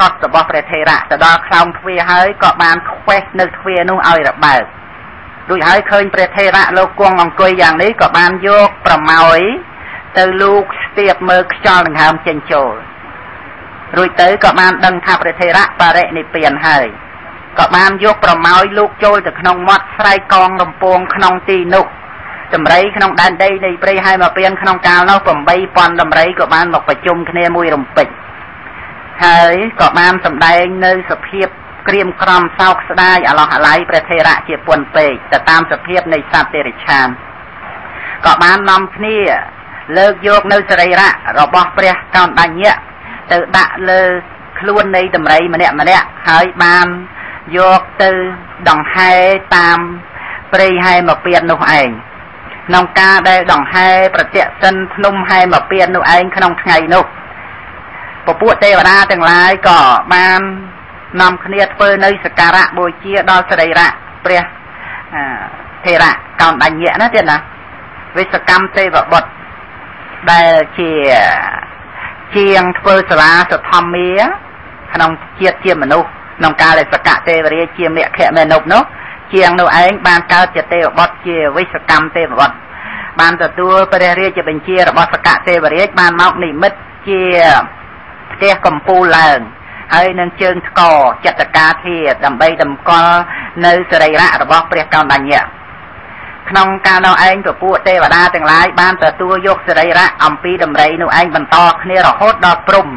កត់របស់ព្រះថេរៈទៅដល់ខ្លោងទ្វារហើយក៏បានខ្វេះនៅទ្វារនោះឲ្យរបើករួចហើយឃើញព្រះថេរៈលោកគង់អង្គុយយ៉ាងនេះក៏បានយកប្រមោយទៅលូកស្ទាបមើលខ្យល់ដង្ហើមចេញចូល រួចទៅក៏បានដឹងថាព្រះថេរៈបរិនិព្វានហើយក៏បានយកប្រម៉ោយលោកចូលទៅក្នុងមាត់ស្រែកកងរំពងក្នុងទីនោះតម្រៃក្នុងដែនដីនៃព្រៃហើយមកពៀនក្នុងកាលនោះ8000តម្រៃក៏បានមកប្រជុំគ្នាមួយរំពេចហើយក៏បានសម្ដែងនៅសភាពក្រៀមក្រំសោកស្ដាយអឡោះអាល័យព្រះថេរៈជាពុនពេកទៅតាមសភាពនៃសត្វតិរិឆានក៏បាននាំគ្នាលើកយកនៅសរីរៈរបស់ព្រះកោណ្ដញ្ញៈ ទៅដាក់លើខ្លួននៃតម្រៃម្នាក់ម្នាក់ហើយបានយកទៅដង្ហែតាមព្រៃហែមកពៀននោះឯងក្នុងការដែលដង្ហែប្រតិសិនភ្នំហែមកពៀននោះឯងក្នុងថ្ងៃនោះពពួកទេវតាទាំងឡាយក៏បាននាំគ្នាធ្វើនៅសក្ការៈបូជាដល់សរីរៈព្រះថេរៈកោណ្ដញ្ញៈណាទៀតណាវិសកម្មទេវបុត្រដែលជា ជាងធ្វើសាលាសធម្មាក្នុងជាតិជាមនុស្សក្នុងកាលដែលសកទេវរាជជាមគ្គមេនុបនោះជាងនោះឯងបានកើតជាទេវបុត្រជាវិសកម្មទេវបុត្របានទទួលព្រះរាជបញ្ជារបស់សកទេវរាជបានមកនិមិត្តជាផ្ទះកំពូលឡើងហើយនឹងជើងថ្កចិត្តកាធាដើម្បីតម្កល់នៅសរីរៈរបស់ព្រះកោណ្ដញ្ញៈ ក្នុងកាលនោះឯងពពួកទេវតាទាំងឡាយបានទទួលយកសរីរៈអំពីដំរីនោះឯងបន្តគ្នារហូតដល់ព្រំ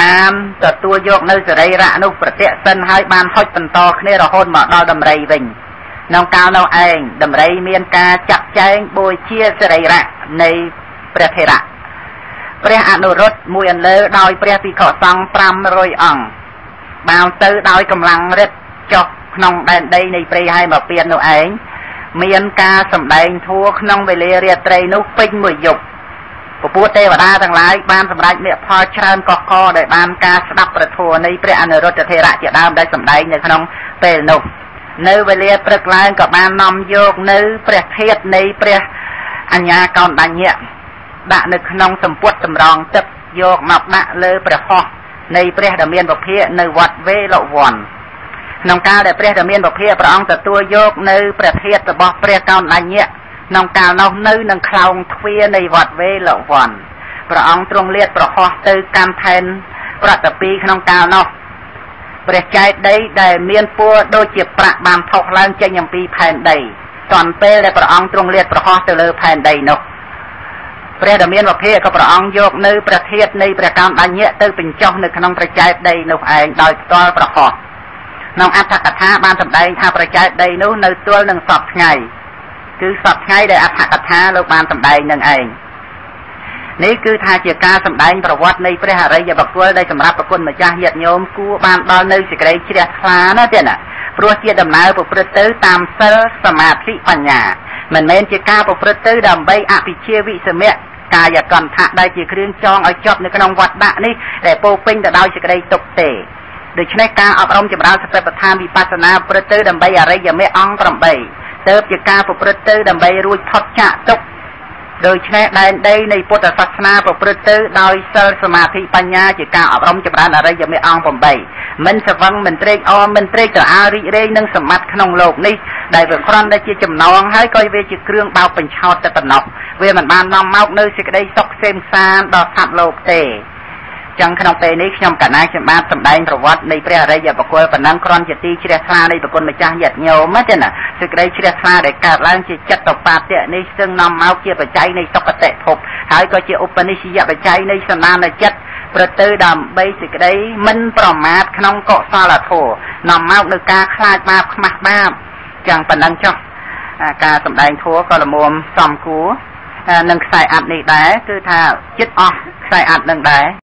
បានទទួលយកនៅសរីរៈនោះប្រតិសិនហើយបានហុចបន្តគ្នារហូតមកដល់ដំរីវិញក្នុងកាលនោះឯងដំរីមានការចាក់ចែងបូជាសរីរៈនៃព្រះថេរៈព្រះអនុរុទ្ធមួយអន្លើដោយព្រះភិក្ខុសង្ឃ500អង្គបានទៅដោយកម្លាំងរិទ្ធចុះក្នុងដែនដីនៃព្រៃហើយមកពៀននោះឯង មានការសម្ដែងធัวក្នុងវេលារាត្រីនោះពេញមួយយប់ពពួកទេវតាទាំងឡាយបានសម្រេចមេផលច្រើនកកកដែលបានការស្ដាប់ប្រធัวនៃព្រះអនុរុទ្ធធេរៈជាដើមដែលសម្ដែងនៅក្នុងពេលនោះនៅវេលាព្រឹកឡើងក៏បាននាំយកនៅព្រះធាតុនៃព្រះអញ្ញាកោណ្ដញ្ញៈដាក់នៅក្នុងសម្ពុតតម្រងទឹកយកមកដាក់លើព្រះហស្ថនៃព្រះដ៏មានពភាកនៅវត្តវេលវ័ន ក្នុងកាលដែលព្រះដ៏មានពភាកព្រះអង្គទទួលយកនៅព្រះធាតុរបស់ព្រះកោណ្ដញ្ញៈក្នុងកាលនោះនៅនឹងខ្លោងទ្វារនៃវត្តវេលវ័នព្រះអង្គទ្រង់លាតប្រហោះទៅកាន់ថែនប្រតពីក្នុងកាលនោះព្រះចែកដីដែលមានពួរដូចជាប្រាក់បានថោះឡើងចេញអំពីផែនដីតាន់ពេលដែលព្រះអង្គទ្រង់លាតប្រហោះទៅលើផែនដីនោះព្រះដ៏មានវភាក៏ព្រះអង្គយកនៅព្រះធាតុនៃព្រះកម្មដញ្ញៈទៅបញ្ចុះនៅក្នុងប្រចែកដីនោះឯងដោយផ្ទាល់ប្រហោះ ក្នុងអត្ថកថាបានសម្ដែងថាប្រចែកដីនោះនៅទល់នឹងសពថ្ងៃគឺសពថ្ងៃដែលអត្ថកថាលោកបានសម្ដែងនឹងឯងនេះគឺថាជាការសម្ដែងប្រវត្តិនៃព្រះអរិយបុគ្គលដែលសម្រាប់ប្រគុណម្ចាស់ញាតិញោមគួរបានដល់នៅសេចក្តីជ្រះថ្លាណាទៀតណាព្រោះជាដំណើរប្រព្រឹត្តទៅតាមសិលសមាធិបញ្ញាមិនមែនជាការប្រព្រឹត្តទៅដើម្បីអភិជាវិសមៈកាយកន្ធៈដែលជាគ្រឿងចងឲ្យជាប់នៅក្នុងវត្តដាក់នេះដែលពោពេញទៅដោយសេចក្តីទុកទេ ដូច្នេះការអប់រំចម្រើនសតិប្បដ្ឋានវិបស្សនាប្រព្រឹត្តទៅដើម្បីអរិយមគ្គអង្គ8ទៅជាការប្រព្រឹត្តទៅដើម្បីរួចផុតចាកទុក្ខដូច្នេះដែនដីនៃពុទ្ធសាសនាប្រព្រឹត្តទៅដោយសិលសមាធិបញ្ញាជាការអប់រំចម្រើនអរិយមេអង្គ8មិនស្វឹងមិនត្រេកអរមិនត្រេកត្រអាលរីករាយនឹងសម្បត្តិក្នុងលោកនេះដែលវាគ្រាន់តែជាចំណងហើយក៏វាជាគ្រឿងបោកបញ្ឆោតតែប៉ុណ្ណោះវាមិនបាននាំមកនៅសេចក្តីសុខសេមសានដល់សត្វលោកទេ ចឹងក្នុងពេលនេះខ្ញុំកណាខ្ញុំបាទសម្ដែងប្រវត្តិនៃព្រះអរិយបុគ្គលប៉ុណ្ណឹងគ្រាន់ជាទីជ្រះថ្លានៃប្រគុណម្ចាស់យត្តញោមទេណាសេចក្តីជ្រះថ្លាដែលកើតឡើងជាចិត្តបាតិនេះស្ទឹងនាំមកជាបច្ច័យនៃសុគតិភពហើយក៏ជាឧបនិស្សយបច្ច័យនៃសន្តានចិត្តប្រទៅដើម្បីសេចក្តីមិនប្រមាទក្នុងកុសលធម៌នាំមកនៅការខ្លាចបាបខ្មាស់បាបចឹងប៉ុណ្ណឹងចុះការសម្ដែងធัวក៏លមុំសំគួរនឹងខ្សែអាត់នេះដែរគឺថាចិត្តអស់ខ្សែអាត់នឹងដែរ